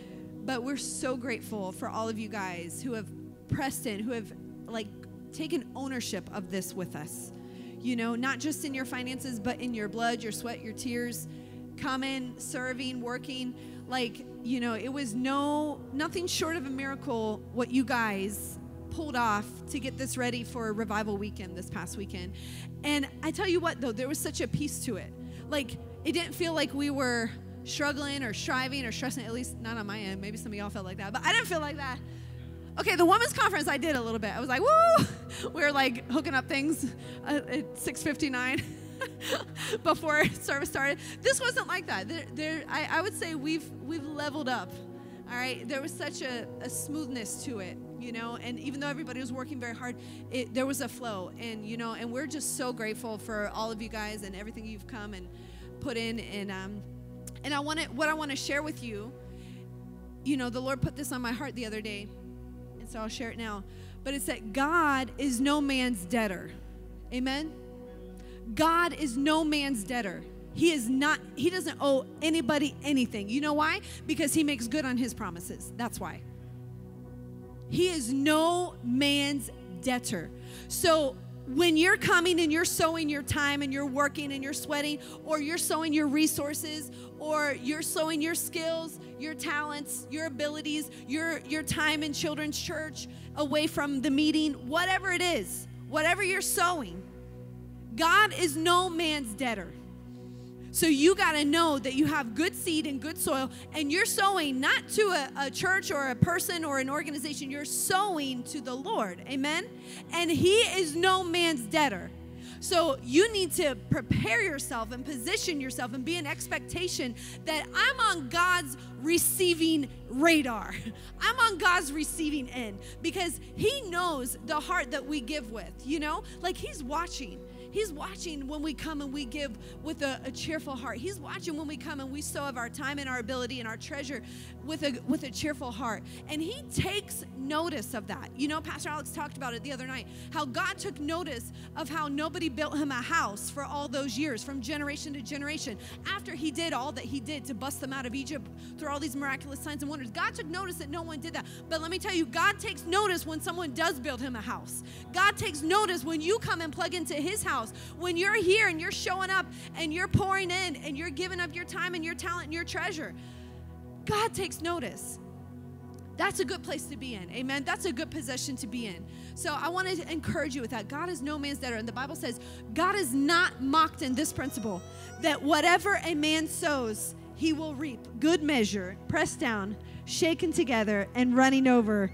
But we're so grateful for all of you guys who have pressed in, who have like taken ownership of this with us. You know, not just in your finances, but in your blood, your sweat, your tears, coming, serving, working. Like, you know, it was no nothing short of a miracle what you guys pulled off to get this ready for a revival weekend this past weekend. And I tell you what though, there was such a peace to it. Like it didn't feel like we were struggling or striving or stressing, at least not on my end. Maybe some of y'all felt like that, but I didn't feel like that. Okay, the women's conference I did a little bit. I was like, woo! (laughs) We were like hooking up things uh, at 6:59 (laughs) before service started. This wasn't like that. There, there I, I would say we've we've leveled up. All right, there was such a, a smoothness to it. you know. And even though everybody was working very hard, it, there was a flow, and you know, and we're just so grateful for all of you guys and everything you've come and put in. And um, and I want to what I want to share with you. You know, the Lord put this on my heart the other day, and so I'll share it now. But it's that God is no man's debtor. Amen. God is no man's debtor. He is not, he doesn't owe anybody anything. You know why? Because he makes good on his promises. That's why. He is no man's debtor. So when you're coming and you're sowing your time and you're working and you're sweating, or you're sowing your resources, or you're sowing your skills, your talents, your abilities, your, your time in children's church away from the meeting, whatever it is, whatever you're sowing, God is no man's debtor. So you got to know that you have good seed and good soil, and you're sowing not to a, a, church or a person or an organization, you're sowing to the Lord. Amen? And He is no man's debtor. So you need to prepare yourself and position yourself and be in expectation that I'm on God's receiving radar. (laughs) I'm on God's receiving end because He knows the heart that we give with, you know? Like He's watching. He's watching when we come and we give with a, a, cheerful heart. He's watching when we come and we sow of our time and our ability and our treasure with a with a cheerful heart. And he takes notice of that. You know, Pastor Alex talked about it the other night. How God took notice of how nobody built him a house for all those years, from generation to generation, after he did all that he did to bust them out of Egypt through all these miraculous signs and wonders. God took notice that no one did that. But let me tell you, God takes notice when someone does build him a house. God takes notice when you come and plug into his house house. When you're here and you're showing up and you're pouring in and you're giving up your time and your talent and your treasure, God takes notice. That's a good place to be in. Amen. That's a good position to be in. So I want to encourage you with that. God is no man's debtor. And the Bible says God is not mocked in this principle that whatever a man sows, he will reap. Good measure, pressed down, shaken together, and running over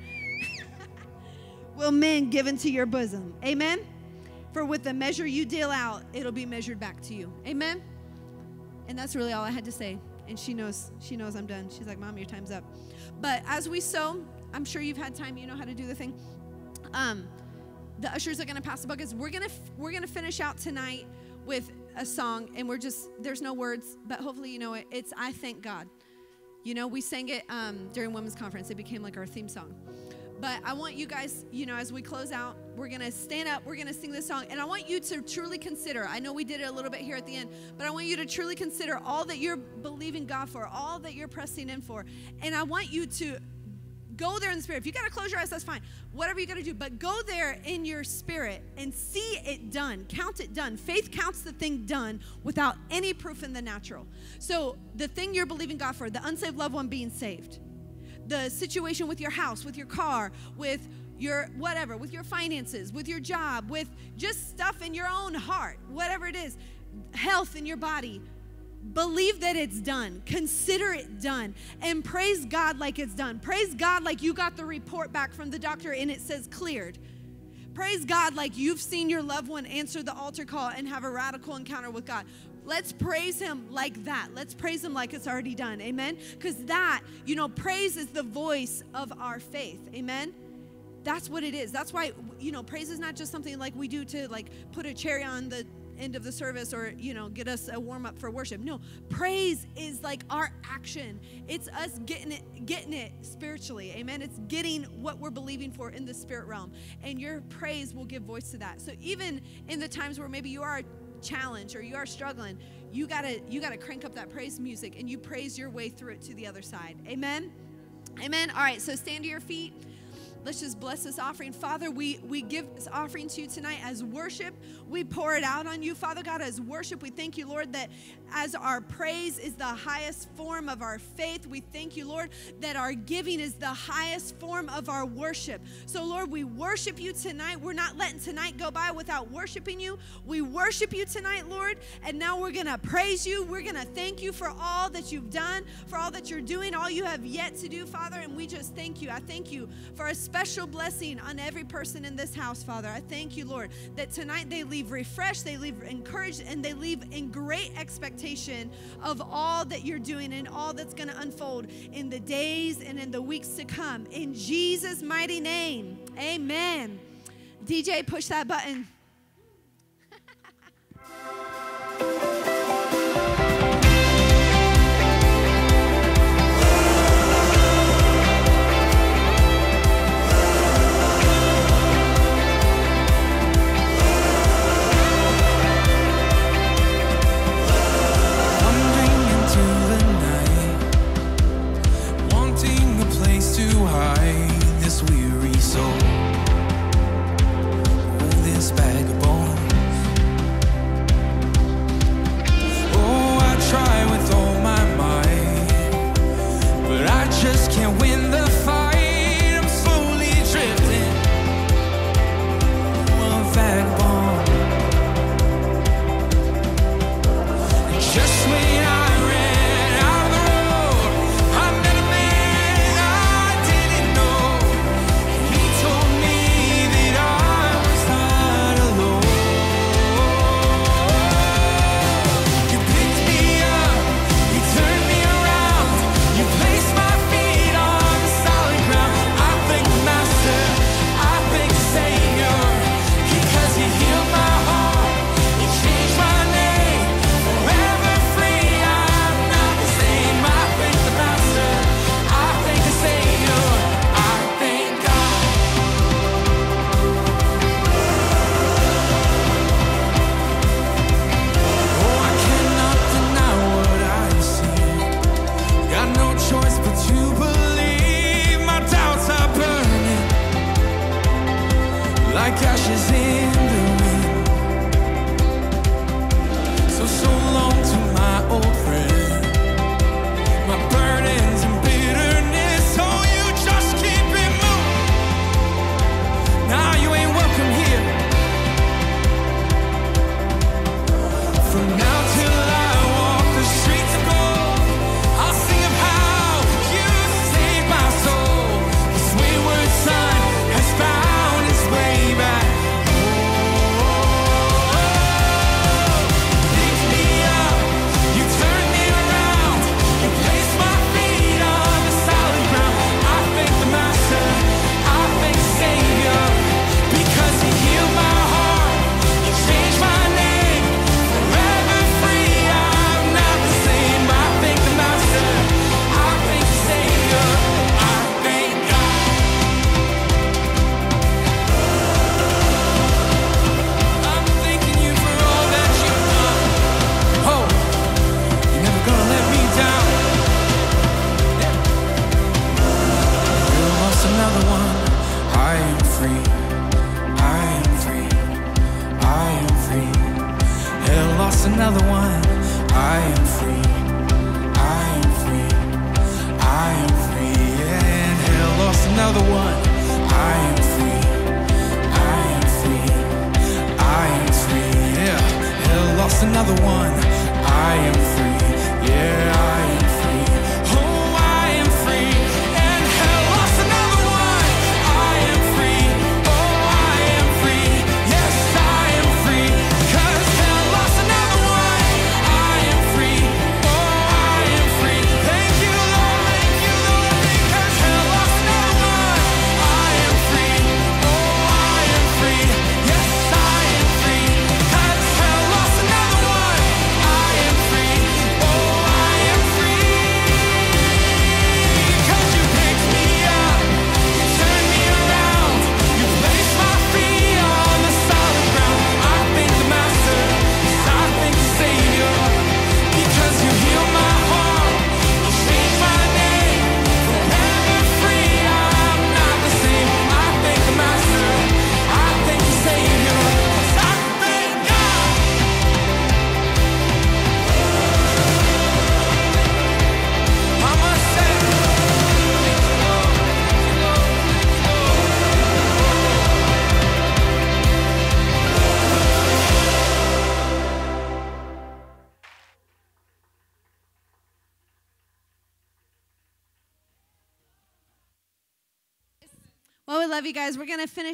(laughs) will men give into your bosom. Amen. For with the measure you deal out, it'll be measured back to you. Amen. And that's really all I had to say. And she knows, she knows I'm done. She's like, Mom, your time's up. But as we sow, I'm sure you've had time, you know how to do the thing. Um, the ushers are gonna pass the buckets. We're gonna we're gonna finish out tonight with a song, and we're just there's no words, but hopefully you know it. It's I thank God. You know, we sang it um, during women's conference. It became like our theme song. But I want you guys, you know, as we close out, we're going to stand up, we're going to sing this song. And I want you to truly consider, I know we did it a little bit here at the end, but I want you to truly consider all that you're believing God for, all that you're pressing in for. And I want you to go there in the spirit. If you got to close your eyes, that's fine. Whatever you got to do, but go there in your spirit and see it done. Count it done. Faith counts the thing done without any proof in the natural. So the thing you're believing God for, the unsaved loved one being saved the situation with your house, with your car, with your whatever, with your finances, with your job, with just stuff in your own heart, whatever it is, health in your body. Believe that it's done. Consider it done. And praise God like it's done. Praise God like you got the report back from the doctor and it says cleared. Praise God like you've seen your loved one answer the altar call and have a radical encounter with God. Let's praise him like that. Let's praise him like it's already done. Amen. Because that, you know, praise is the voice of our faith. Amen. That's what it is. That's why, you know, praise is not just something like we do to like put a cherry on the end of the service or you know get us a warm up for worship no praise is like our action it's us getting it getting it spiritually amen it's getting what we're believing for in the spirit realm and your praise will give voice to that so even in the times where maybe you are challenge or you are struggling, you gotta you gotta crank up that praise music and you praise your way through it to the other side. Amen. Amen. All right, so stand to your feet. Let's just bless this offering. Father, we, we give this offering to you tonight as worship. We pour it out on you, Father God, as worship. We thank you, Lord, that as our praise is the highest form of our faith. We thank you, Lord, that our giving is the highest form of our worship. So, Lord, we worship you tonight. We're not letting tonight go by without worshiping you. We worship you tonight, Lord, and now we're going to praise you. We're going to thank you for all that you've done, for all that you're doing, all you have yet to do, Father, and we just thank you. I thank you for a special blessing on every person in this house, Father. I thank you, Lord, that tonight they leave refreshed, they leave encouraged, and they leave in great expectation expectation of all that you're doing and all that's going to unfold in the days and in the weeks to come. In Jesus' mighty name, amen. DJ, push that button. (laughs)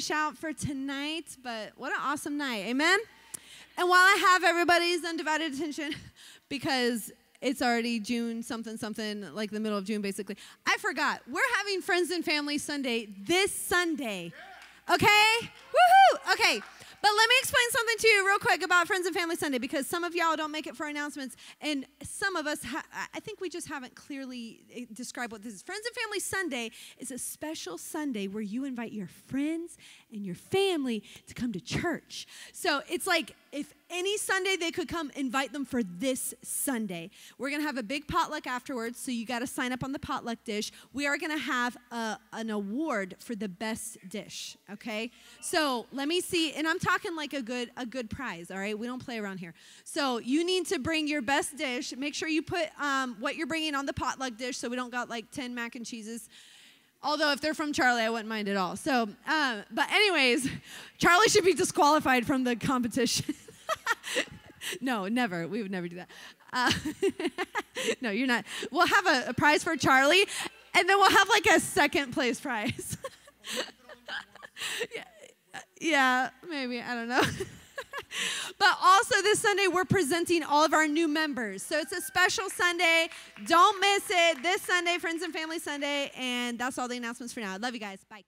finish out for tonight, but what an awesome night. Amen? And while I have everybody's undivided attention, (laughs) because it's already June something something, like the middle of June basically, I forgot. We're having Friends and Family Sunday this Sunday. Okay? Woohoo! Okay. But let me explain something to you real quick about Friends and Family Sunday because some of y'all don't make it for announcements, and some of us, ha- I think we just haven't clearly eh, described what this is. Friends and Family Sunday is a special Sunday where you invite your friends and your family to come to church. So it's like if any Sunday they could come, invite them for this Sunday. We're gonna have a big potluck afterwards, so you gotta sign up on the potluck dish. We are gonna have a, an award for the best dish, okay? So let me see, and I'm talking like a good a good prize, all right? We don't play around here. So you need to bring your best dish. Make sure you put um, what you're bringing on the potluck dish, so we don't got like 10 mac and cheeses. Although if they're from Charlie, I wouldn't mind at all. So, um, but anyways, (laughs) Charlie should be disqualified from the competition. (laughs) no, never. We would never do that. Uh, (laughs) no, you're not. We'll have a, a prize for Charlie, and then we'll have like a second place prize. yeah, yeah, maybe. I don't know. (laughs) but also this Sunday, we're presenting all of our new members. So it's a special Sunday. Don't miss it. This Sunday, Friends and Family Sunday. And that's all the announcements for now. I love you guys. Bye.